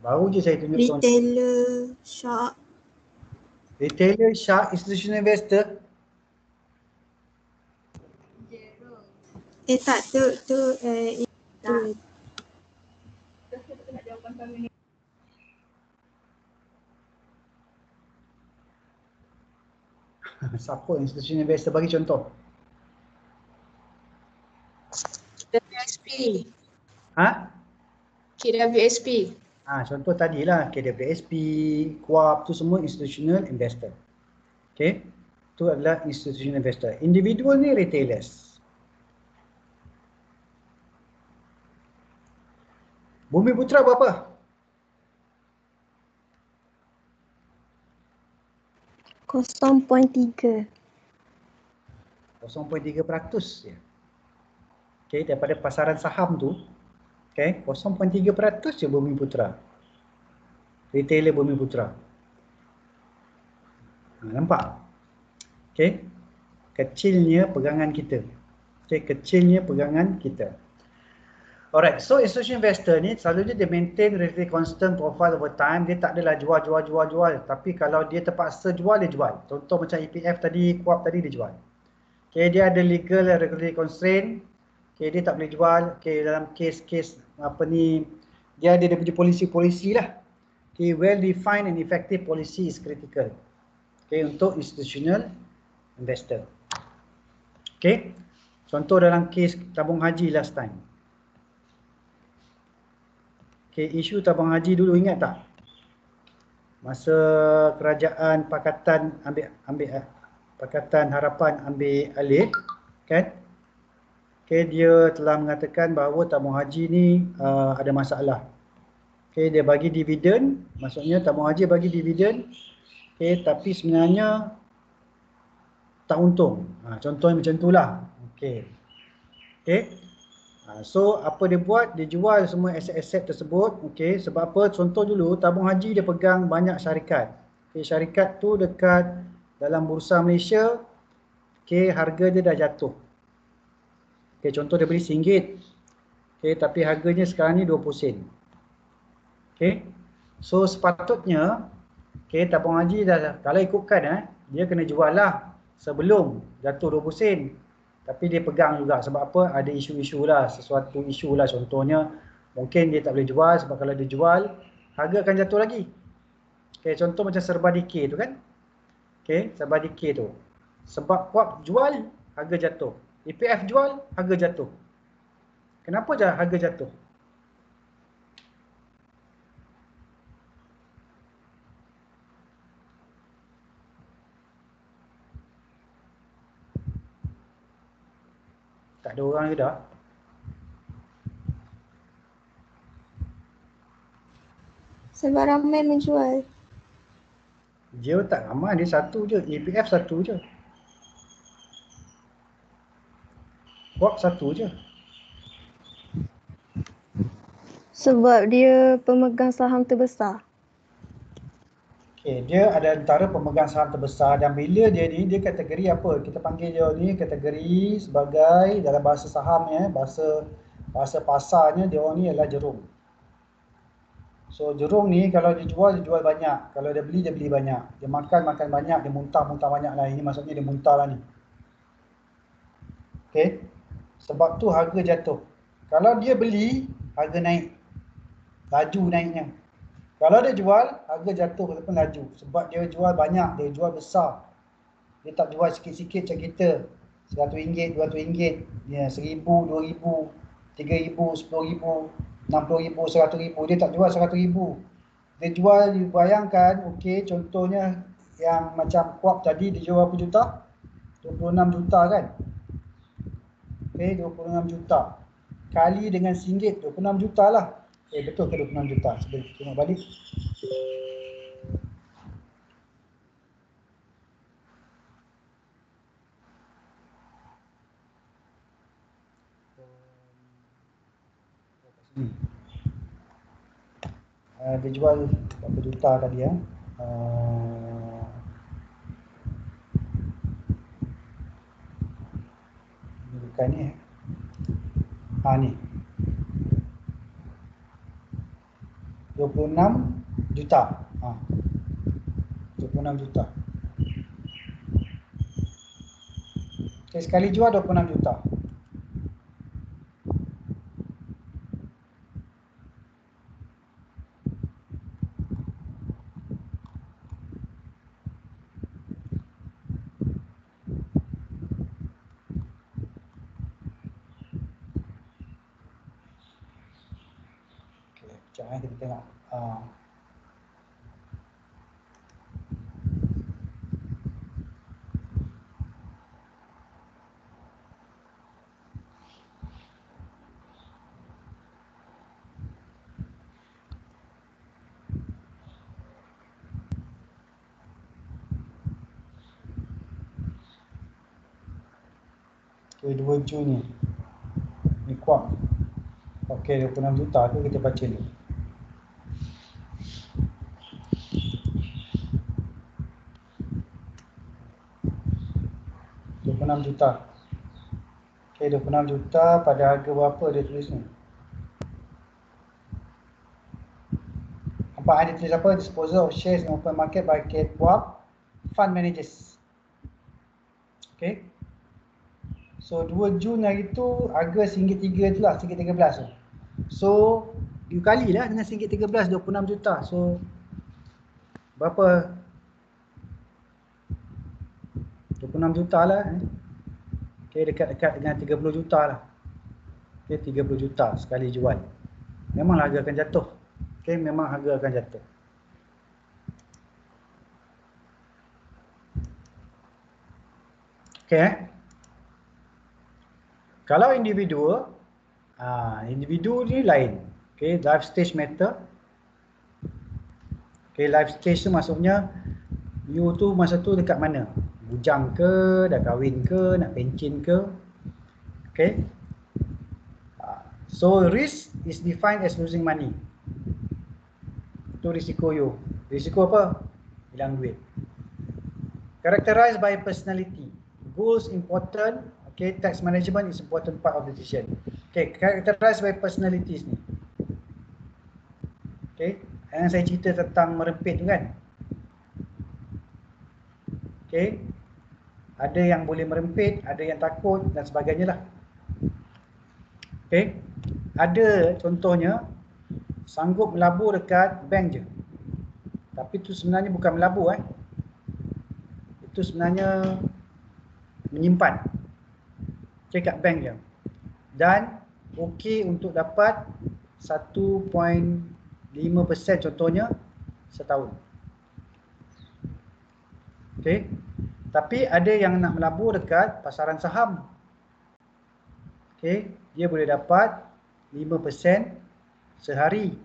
Baru je saya tunjuk. Retailer, shop. Retailer, shark, institutional investor. Eh tak tu tu eh itu. Siapa institutional investor? Bagi contoh. KWSP. Ha? KWSP. Ha, contoh tadilah KWSP, Kuap tu semua institutional investor. Okay. Tu adalah institutional investor. Individual ni retailers. Bumi Putra berapa? Kosong point tiga. 0.3 peratus je. Okay, daripada pasaran saham tu, okay, 0.3 peratus je Bumi Putra. Retailer Bumi Putra. Ha, nampak? Okay, kecilnya pegangan kita. Okay, kecilnya pegangan kita. Alright, so institutional investor ni selalunya dia maintain relatively constant profile over time. Dia tak adalah jual, jual, jual, jual. Tapi kalau dia terpaksa jual, dia jual. Contoh macam EPF tadi, Kuap tadi dia jual. Okay, dia ada legal and regulatory constraint. Okay, dia tak boleh jual. Okay, dalam case-case apa ni, dia ada dia punya polisi-polisi lah. Okay, well-defined and effective policy is critical. Okay, untuk institutional investor. Okay, contoh dalam case tabung haji last time. Okay, isu tabung haji dulu ingat tak? Masa kerajaan Pakatan ambil ambil eh, Pakatan Harapan ambil alih kan? Okay, dia telah mengatakan bahawa tabung haji ni uh, ada masalah. Okay, dia bagi dividen, maksudnya tabung haji bagi dividen. Okay, tapi sebenarnya tak untung. Ha, contohnya macam itulah. Okay. Okay. Ha, so apa dia buat? Dia jual semua aset-aset tersebut. Okay, sebab apa? Contoh dulu, tabung haji dia pegang banyak syarikat. Okay, syarikat tu dekat dalam bursa Malaysia, okay, harga dia dah jatuh. Okay, contoh dia beli RM1. Okay, tapi harganya sekarang ni 20 sen. Okay. So sepatutnya okay, tabung haji dah kalau ikutkan eh, dia kena jual lah sebelum jatuh 20 sen. Tapi dia pegang juga sebab apa? Ada isu-isu lah, sesuatu isu lah contohnya mungkin dia tak boleh jual sebab kalau dia jual harga akan jatuh lagi. Okay, contoh macam serba dikir tu kan. Okay, serba dikir tu. Sebab kuat jual, harga jatuh. EPF jual, harga jatuh. Kenapa harga jatuh? Tak ada orang ke dah? Sebab ramai menjual. Dia tak ramai, dia satu je. EPF satu je. Wap satu je. Sebab dia pemegang saham terbesar. Okay, dia ada antara pemegang saham terbesar dan bila dia ni, dia kategori apa? Kita panggil dia ni kategori sebagai dalam bahasa saham ya, bahasa bahasa pasarnya dia orang ni adalah jerung. So jerung ni kalau dia jual, dia jual banyak. Kalau dia beli, dia beli banyak. Dia makan, makan banyak. Dia muntah, muntah banyak lah. Ini maksudnya dia muntah lah ni. Okay. Sebab tu harga jatuh. Kalau dia beli, harga naik laju naiknya. Kalau dia jual, harga jatuh ataupun laju. Sebab dia jual banyak, dia jual besar. Dia tak jual sikit-sikit macam kita. RM100, RM200, ya, RM1,000, RM2,000, RM3,000, RM10,000, RM60,000, RM100,000. Dia tak jual RM100,000. Dia jual, bayangkan, okey, contohnya yang macam kuap tadi, dia jual berapa juta? 26 juta kan? Okey, 26 juta. Kali dengan RM1, 26 juta lah. Eh betul ke 26 juta? Cuba tengok balik. Hmm. Uh, dia jual berapa juta tadi ya? Uh, bukan ni. Ha ni. 26 juta. Ha. 26 juta. Okay, sekali jual 26 juta. Sekejap eh, kita tengok. Uh, Okay, 2 Jun ni. Kuat. Okey, 26 juta tu kita baca ni. enam juta. Okey, 26 juta pada harga berapa dia tulis ni? Nampak ada tulis apa? Disposal of shares in open market by Kate Wap Fund Managers. Okey. So 2 Jun hari tu harga RM1.3 tu lah, RM1.13 tu. So dua kali lah dengan RM1.13, 26 juta. So berapa? 26 juta lah. Eh. Okay, dekat-dekat dengan 30 juta lah. Okay, 30 juta sekali jual. Memang harga akan jatuh. Okay, memang harga akan jatuh. Okay, eh. Kalau individu, ah, individu ni lain. Okay, life stage matter. Okay, life stage tu maksudnya you tu masa tu dekat mana? Bujang ke, dah kahwin ke, nak pencin ke? Okay. So risk is defined as losing money. Itu risiko you. Risiko apa? Hilang duit. Characterized by personality. Goals important. Okay, tax management is important part of the decision. Okay, characterized by personalities ni. Okay, yang saya cerita tentang merempit tu kan. Okay, ada yang boleh merempit, ada yang takut dan sebagainya lah. Okay, ada contohnya sanggup melabur dekat bank je. Tapi tu sebenarnya bukan melabur eh. Itu sebenarnya menyimpan. Okay, kat bank je. Dan okey untuk dapat 1.5% contohnya setahun. Okay. Tapi ada yang nak melabur dekat pasaran saham. Okay. Dia boleh dapat 5% sehari.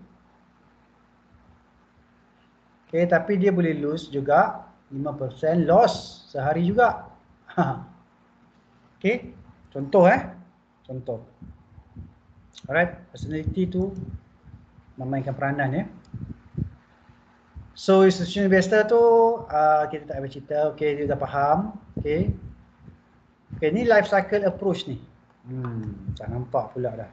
Okay, tapi dia boleh lose juga 5% loss sehari juga. (laughs) okay, contoh eh. Contoh. Alright, personality tu memainkan peranan ya. So institutional investor tu uh, kita tak payah cerita, okay dia dah faham, okay. Okay ni life cycle approach ni. Hmm, tak nampak pula dah.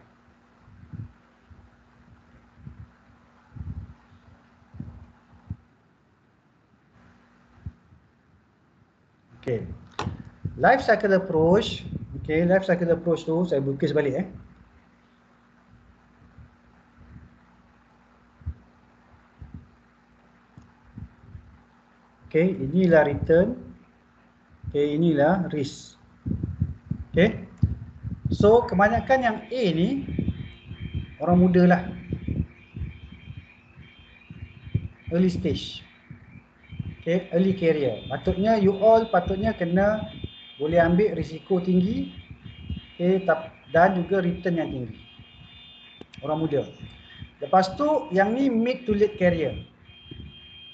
Okay. Life cycle approach. Okay, life cycle approach tu saya bukis balik eh. Okay, inilah return. Okay, inilah risk. Okay. So, kebanyakan yang A ni orang muda lah. Early stage. Okay, early career. Patutnya you all patutnya kena boleh ambil risiko tinggi okay, dan juga return yang tinggi. Orang muda. Lepas tu yang ni mid to late career.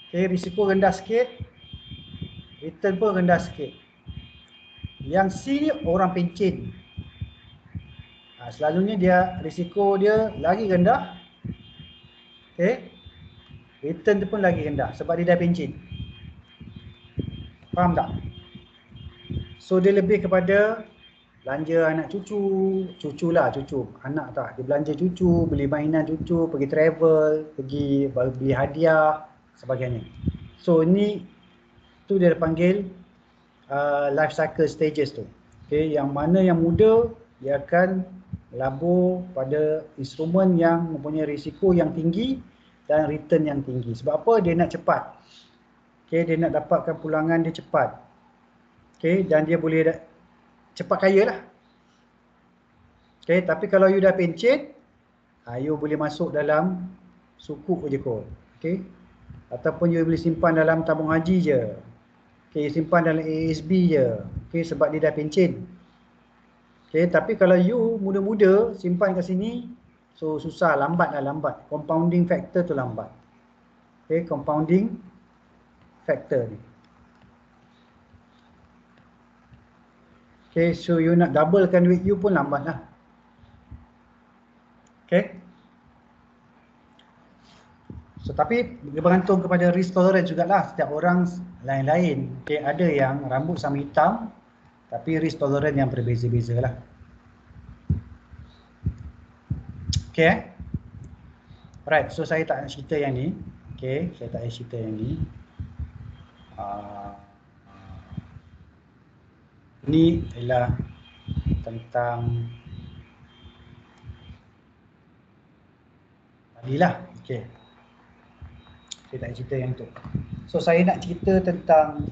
Okay, risiko rendah sikit. Return pun rendah sikit. Yang C ni orang pencin. Ha, selalunya dia risiko dia lagi rendah. Okay. Return tu pun lagi rendah sebab dia dah pencin. Faham tak? So dia lebih kepada belanja anak cucu, cucu lah cucu, anak tak. Dia belanja cucu, beli mainan cucu, pergi travel, pergi beli hadiah, sebagainya. So ni tu dia panggil uh, life cycle stages tu. Okay, yang mana yang muda dia akan melabur pada instrumen yang mempunyai risiko yang tinggi dan return yang tinggi. Sebab apa? Dia nak cepat. Okay, dia nak dapatkan pulangan dia cepat. Okay, dan dia boleh cepat kaya lah. Okay, tapi kalau you dah pencet, ha, you boleh masuk dalam sukuk je kot. Okay, ataupun you boleh simpan dalam tabung haji je. Okay, simpan dalam ASB je. Okay, sebab dia dah pencet. Okay, tapi kalau you muda-muda simpan kat sini, so susah, lambat lah, lambat. Compounding factor tu lambat. Okay, compounding factor ni. Okay, so you nak doublekan duit you pun lambat lah. Okay. So tapi dia bergantung kepada risk tolerance jugalah. Setiap orang lain-lain. Okay, ada yang rambut sama hitam tapi risk tolerance yang berbeza-beza lah. Okay eh? Alright, so saya tak nak cerita yang ni. Okay, saya tak nak cerita yang ni. Uh, ni ialah tentang tadilah. Okay. Saya tak cerita yang tu. So saya nak cerita tentang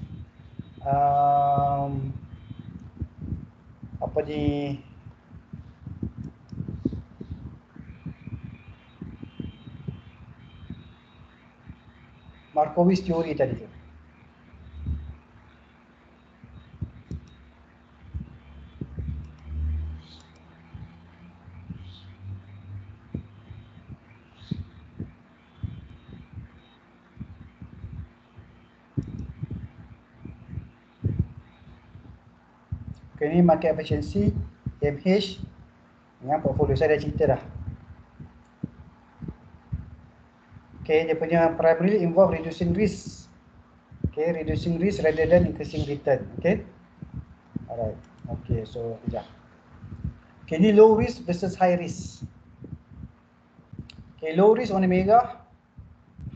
um, apa ni Markowitz teori tadi tu. Okay, ni market efficiency, MH dengan portfolio. Saya dah cerita dah. Okay, dia punya primarily involve reducing risk. Okay, reducing risk rather than increasing return. Okay. Alright. Okay, so kejap. Okay, ni low risk versus high risk. Okay, low risk warna merah.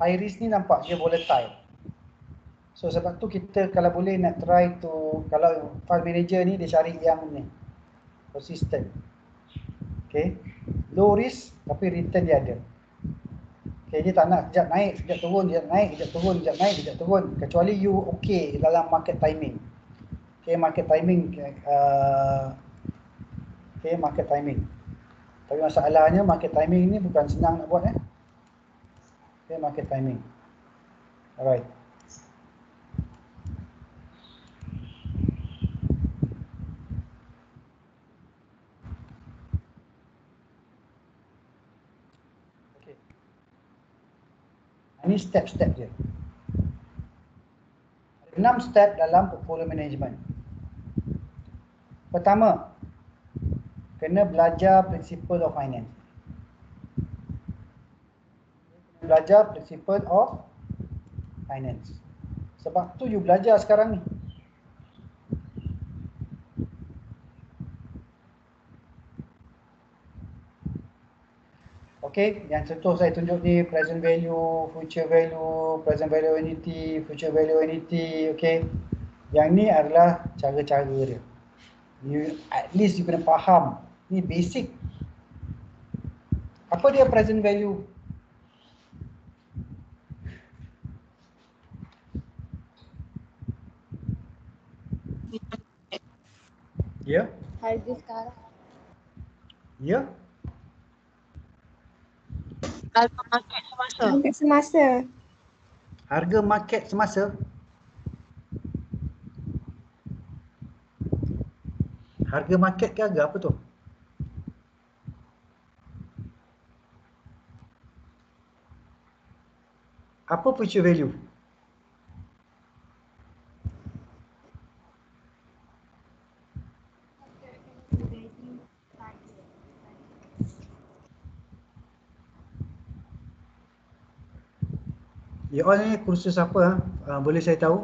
High risk ni nampak dia volatile. So sebab tu kita kalau boleh nak try to kalau fund manager ni dia cari yang ni consistent. Okay. Low risk tapi return dia ada. Okay, dia tak nak sekejap naik, sekejap turun, sekejap naik, sekejap turun, sekejap naik, sekejap turun. Kecuali you okay dalam market timing. Okay, market timing. Uh, okay, market timing. Tapi masalahnya market timing ni bukan senang nak buat eh. Okay, market timing. Alright. Okay. Ini step-step dia. Ada enam step dalam portfolio management. Pertama, kena belajar principle of finance. Kena belajar principle of finance. Sebab tu you belajar sekarang ni. Okay, yang contoh saya tunjuk ni present value, future value, present value annuity, future value annuity, okay. Yang ni adalah cara-cara dia. You, at least you kena faham. Ni basic. Apa dia present value? Ya? Harga sekarang. Ya? Harga market semasa. Harga semasa. Harga market semasa? Harga market ke harga apa tu? Apa future value? You all ni kursus apa? Uh, boleh saya tahu?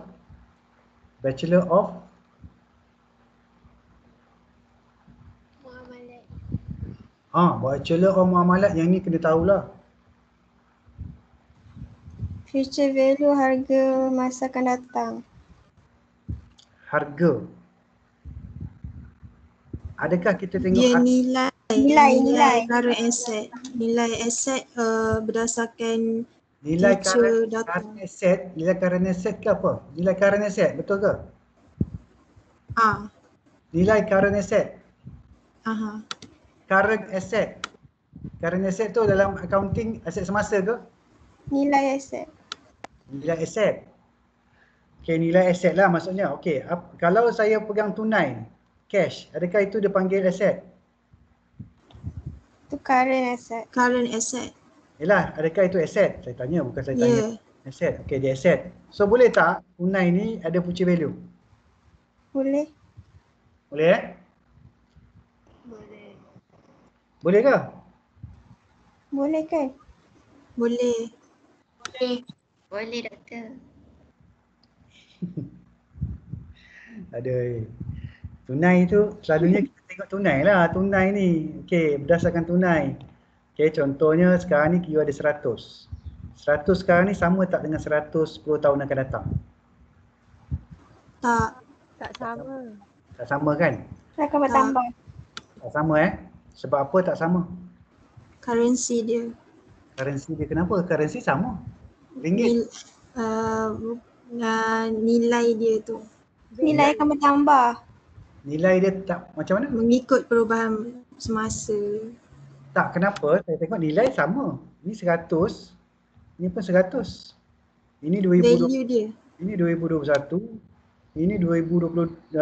Bachelor of Ah, Bachelor of Muamalat yang ni kena tahulah. Future value harga masa akan datang. Harga. Adakah kita tengok Dia nilai Nilai, nilai nilai. asset. Nilai asset uh, berdasarkan nilai current asset, nilai current asset ke apa? Nilai current asset, betul ke? ah Nilai current asset. aha Current asset. Current asset tu dalam accounting aset semasa ke? Nilai aset. Nilai aset. Okay, nilai aset lah maksudnya. Okay, ap- kalau saya pegang tunai, cash, adakah itu dipanggil aset? Tu current asset. current asset. Yelah, adakah itu aset? Saya tanya, bukan saya Ya. tanya. Aset, okay dia aset. So boleh tak tunai ni ada future value? Boleh? Boleh eh? Boleh ke? Boleh kan? Boleh. Boleh. Boleh doktor. (laughs) Ada. Tunai tu selalunya kita tengok tunai lah. Tunai ni. Okey, berdasarkan tunai. Okey, contohnya sekarang ni you ada 100. 100 sekarang ni sama tak dengan 100 10 tahun akan datang? Tak Tak sama. Tak sama kan? Akan bertambah. Tak sama eh? Sebab apa tak sama? currency dia. Currency dia kenapa? Currency sama. Ringgit. Nil, uh, uh, nilai dia tu Nilai akan bertambah. Nilai dia tak macam mana? mengikut perubahan semasa. Tak kenapa? Saya tengok nilai sama. Ni 100. Ni pun 100. Ini 2020. Value dia. Ini 2021. Ini 2031.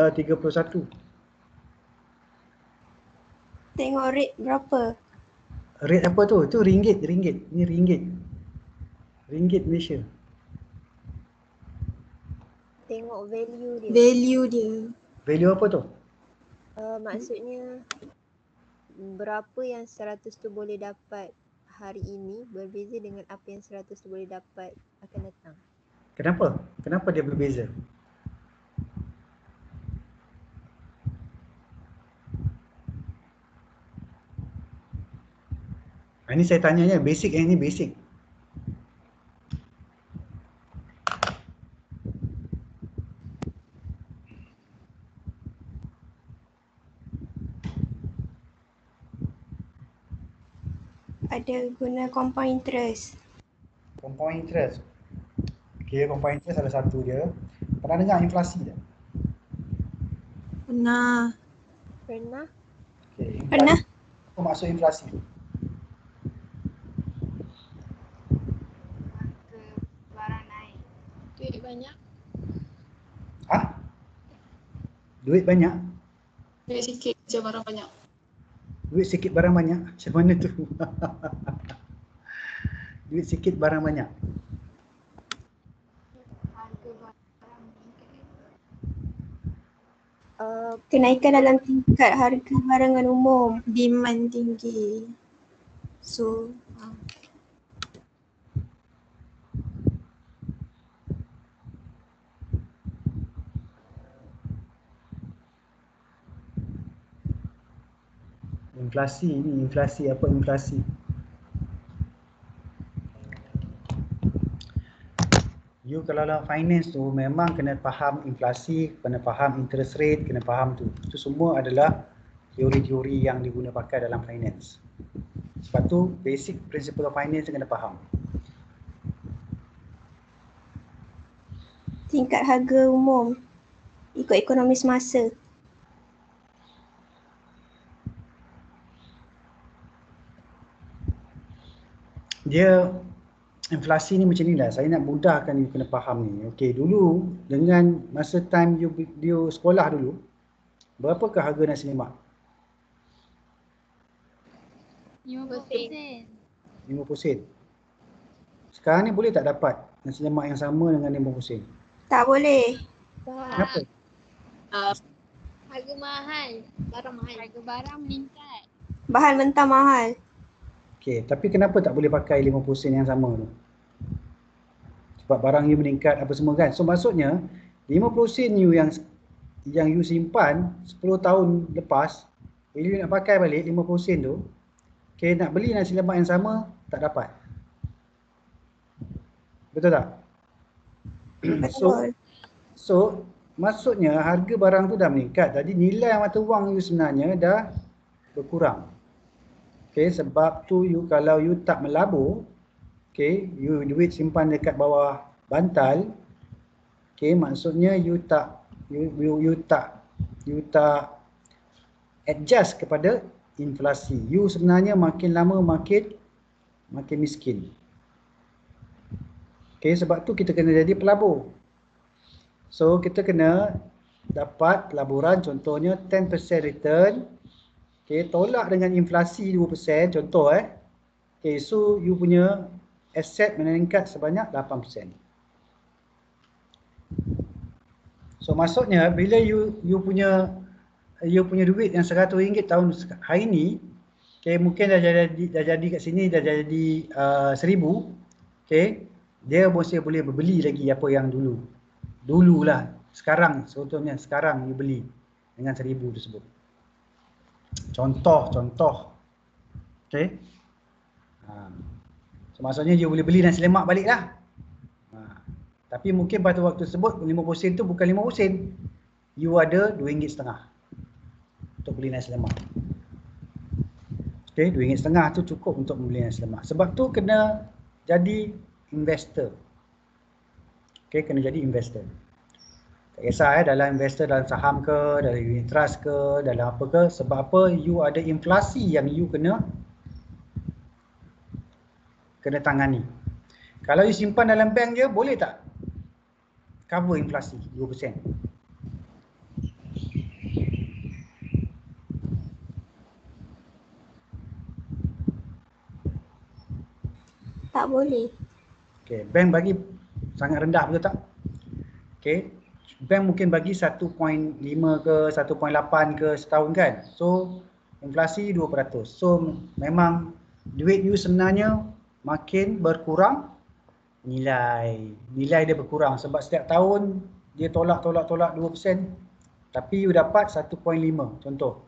Tengok rate berapa. Rate apa tu? Tu ringgit, ringgit. Ni ringgit. Ringgit Malaysia. Tengok value dia. Value dia. Value apa tu? Uh, maksudnya berapa yang 100 tu boleh dapat hari ini berbeza dengan apa yang 100 tu boleh dapat akan datang. Kenapa? Kenapa dia berbeza? Ini saya tanyanya basic yang ini basic. Ada guna compound interest. Compound interest. Okay, compound interest ada satu dia. Pernah dengar inflasi tak? Pernah. Pernah? Okay. Pernah? Apa maksud inflasi? Barang naik. Duit banyak. Ha? Duit banyak? Duit sikit je barang banyak. Duit sikit barang banyak? (laughs) Macam mana tu? (laughs) Duit sikit barang banyak. Uh, Kenaikan dalam tingkat harga barangan umum. Demand tinggi. So, ah, Inflasi ni, inflasi apa inflasi? You kalau dalam finance tu memang kena faham inflasi, kena faham interest rate, kena faham tu. Itu semua adalah teori-teori yang diguna pakai dalam finance. Sebab tu basic principle of finance kena faham. Tingkat harga umum. Ikut ekonomi semasa. Dia inflasi ni macam ni lah. Saya nak mudahkan you kena faham ni. Okey, dulu dengan masa time you you sekolah dulu, berapakah harga nasi lemak? 50 sen. 50 sen. Sekarang ni boleh tak dapat nasi lemak yang sama dengan 50 sen? Tak boleh. Kenapa? Uh, harga mahal. Barang mahal. harga barang meningkat. Bahan mentah mahal. Okey, tapi kenapa tak boleh pakai 50 sen yang sama tu? Sebab barang you meningkat apa semua kan. So maksudnya 50 sen you yang yang you simpan 10 tahun lepas, bila you nak pakai balik 50 sen tu, okey nak beli nasi lemak yang sama tak dapat. Betul tak? so. So maksudnya harga barang tu dah meningkat. Jadi nilai mata wang you sebenarnya dah berkurang. Okay, sebab tu you kalau you tak melabur, okay, you duit simpan dekat bawah bantal, okay, maksudnya you tak you, you, you tak you tak adjust kepada inflasi. You sebenarnya makin lama makin makin miskin. Okay, sebab tu kita kena jadi pelabur. So kita kena dapat pelaburan contohnya 10% return. Okay, tolak dengan inflasi 2%, contoh eh. Okay, so you punya aset meningkat sebanyak 8%. So maksudnya bila you you punya you punya duit yang RM100 tahun hari ni, okay, mungkin dah jadi dah jadi kat sini dah jadi uh, 1000, okay, dia mesti boleh berbeli lagi apa yang dulu. Dululah, sekarang sebetulnya sekarang you beli dengan 1000 tersebut. Contoh, contoh. Okay. Ha. So maksudnya you boleh beli nasi lemak balik lah. Ha. Tapi mungkin pada waktu tersebut 50 sen tu bukan 50 sen. You ada RM2.5 untuk beli nasi lemak. Okay, RM2.5 tu cukup untuk membeli nasi lemak. Sebab tu kena jadi investor. Okay, kena jadi investor. Tak kisah eh, dalam investor dalam saham ke, dalam unit trust ke, dalam apa ke. Sebab apa, you ada inflasi yang you kena kena tangani. Kalau you simpan dalam bank je, boleh tak cover inflasi 2%? Tak boleh. Okay, bank bagi sangat rendah betul tak? Okay, bank mungkin bagi 1.5 ke 1.8 ke setahun kan. So inflasi 2%. So memang duit you sebenarnya makin berkurang nilai nilai dia berkurang sebab setiap tahun dia tolak tolak tolak 2% tapi you dapat 1.5 contoh.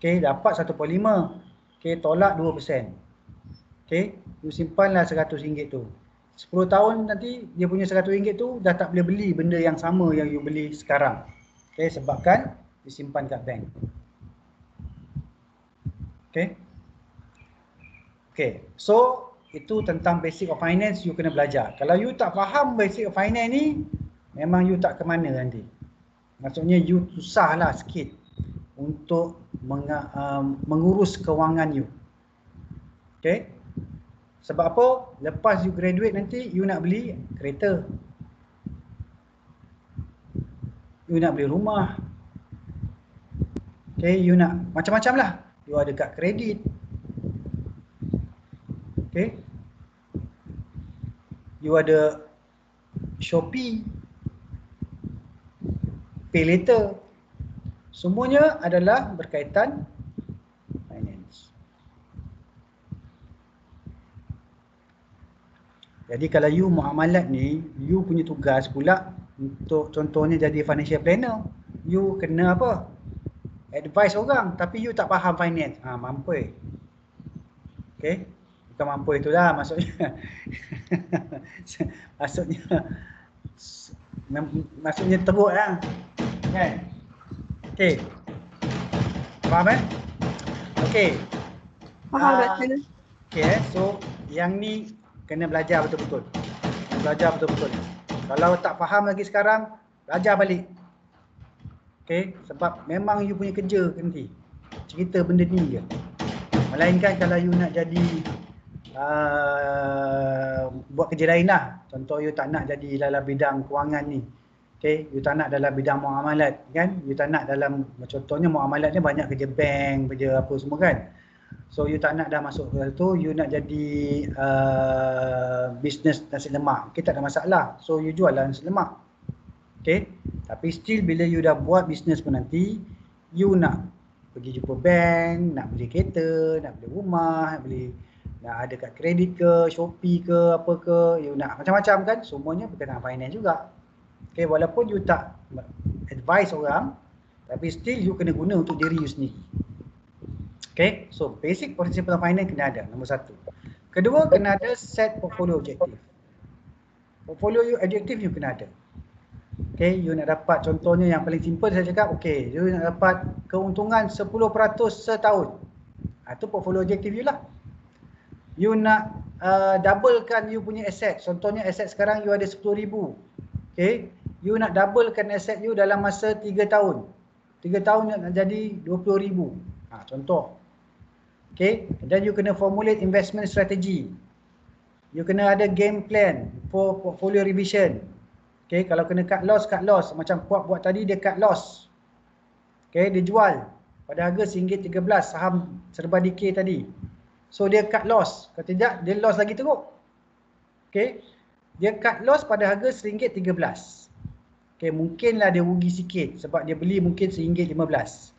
Okay, dapat 1.5. Okay, tolak 2%. Okay, you simpanlah RM100 tu. 10 tahun nanti dia punya RM100 tu dah tak boleh beli benda yang sama yang you beli sekarang. Okay, sebabkan disimpan kat bank. Okay. Okay, so itu tentang basic of finance you kena belajar. Kalau you tak faham basic of finance ni, memang you tak ke mana nanti. Maksudnya you susah lah sikit untuk meng, um, mengurus kewangan you. Okay. Sebab apa? Lepas you graduate nanti you nak beli kereta. You nak beli rumah. Okay, you nak macam-macam lah. You ada kad kredit. Okay. You ada Shopee. Pay later. Semuanya adalah berkaitan finance. Jadi kalau you muamalat ni, you punya tugas pula untuk contohnya jadi financial planner. You kena apa? Advice orang tapi you tak faham finance. Ha, mampu. Okay. Bukan mampu itulah maksudnya. (laughs) maksudnya maksudnya teruk lah. Kan? Okay. Faham eh? Okay. Faham Ah, betul. Okay eh. So yang ni kena belajar betul-betul. Belajar betul-betul. Kalau tak faham lagi sekarang, belajar balik. Okay. Sebab memang you punya kerja nanti. Cerita benda ni je. Melainkan kalau you nak jadi uh, buat kerja lain lah. Contoh you tak nak jadi dalam bidang kewangan ni. Okay, you tak nak dalam bidang muamalat kan? You tak nak dalam contohnya muamalat ni banyak kerja bank, kerja apa semua kan? So you tak nak dah masuk ke tu, you nak jadi uh, bisnes nasi lemak. Okay, tak ada masalah. So you jual lah nasi lemak. Okay, tapi still bila you dah buat bisnes pun nanti, you nak pergi jumpa bank, nak beli kereta, nak beli rumah, nak beli nak ada kad kredit ke, Shopee ke, apa ke, you nak macam-macam kan, semuanya berkaitan finance juga. Okay, walaupun you tak advise orang, tapi still you kena guna untuk diri you sendiri. Okay, so basic principle of finance kena ada, nombor satu. Kedua, kena ada set portfolio objective. Portfolio you objective you kena ada. Okay, you nak dapat contohnya yang paling simple saya cakap, okay, you nak dapat keuntungan 10% setahun. Ha, itu portfolio objective you lah. You nak uh, doublekan you punya aset. Contohnya aset sekarang you ada 10,000. Okay, you nak doublekan aset you dalam masa 3 tahun. 3 tahun nak jadi 20,000. Ha, contoh. Okay, dan you kena formulate investment strategy. You kena ada game plan for portfolio revision. Okay, kalau kena cut loss, cut loss. Macam Puak buat tadi, dia cut loss. Okay, dia jual pada harga RM1.13 saham serba DK tadi. So dia cut loss. Kalau tidak, dia loss lagi teruk. Okay, dia cut loss pada harga RM1.13. Okay, mungkinlah dia rugi sikit sebab dia beli mungkin RM1.15.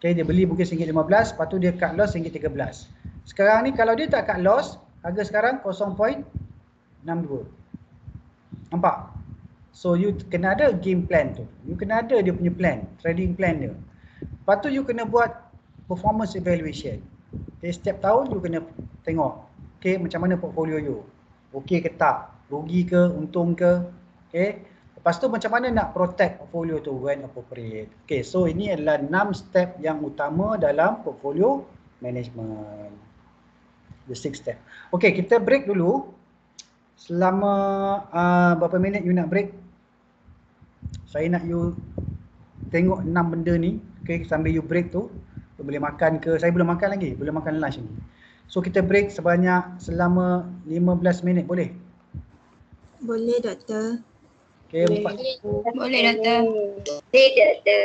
Okay, dia beli mungkin RM1.15, lepas tu dia cut loss RM1.13. Sekarang ni kalau dia tak cut loss, harga sekarang 0.62. Nampak? So you kena ada game plan tu. You kena ada dia punya plan, trading plan dia. Lepas tu you kena buat performance evaluation. Okay, setiap tahun you kena tengok, okay, macam mana portfolio you. Okay ke tak? Rugi ke? Untung ke? Okay. Lepas tu macam mana nak protect portfolio tu when appropriate. Okay, so ini adalah 6 step yang utama dalam portfolio management. The six step. Okay, kita break dulu. Selama uh, berapa minit you nak break? Saya nak you tengok enam benda ni. Okay, sambil you break tu. You boleh makan ke? Saya belum makan lagi. Boleh makan lunch ni. So kita break sebanyak selama 15 minit boleh? Boleh doktor. Okay, empat, Boleh doktor. Boleh doktor.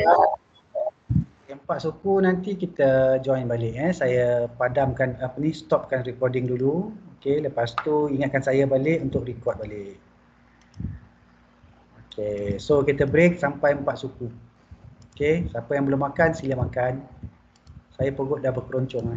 empat suku nanti kita join balik eh. Saya padamkan apa ni, stopkan recording dulu. Okay, lepas tu ingatkan saya balik untuk record balik. Okay, so kita break sampai 4 suku. Okay, siapa yang belum makan sila makan. Saya perut dah berkeroncong.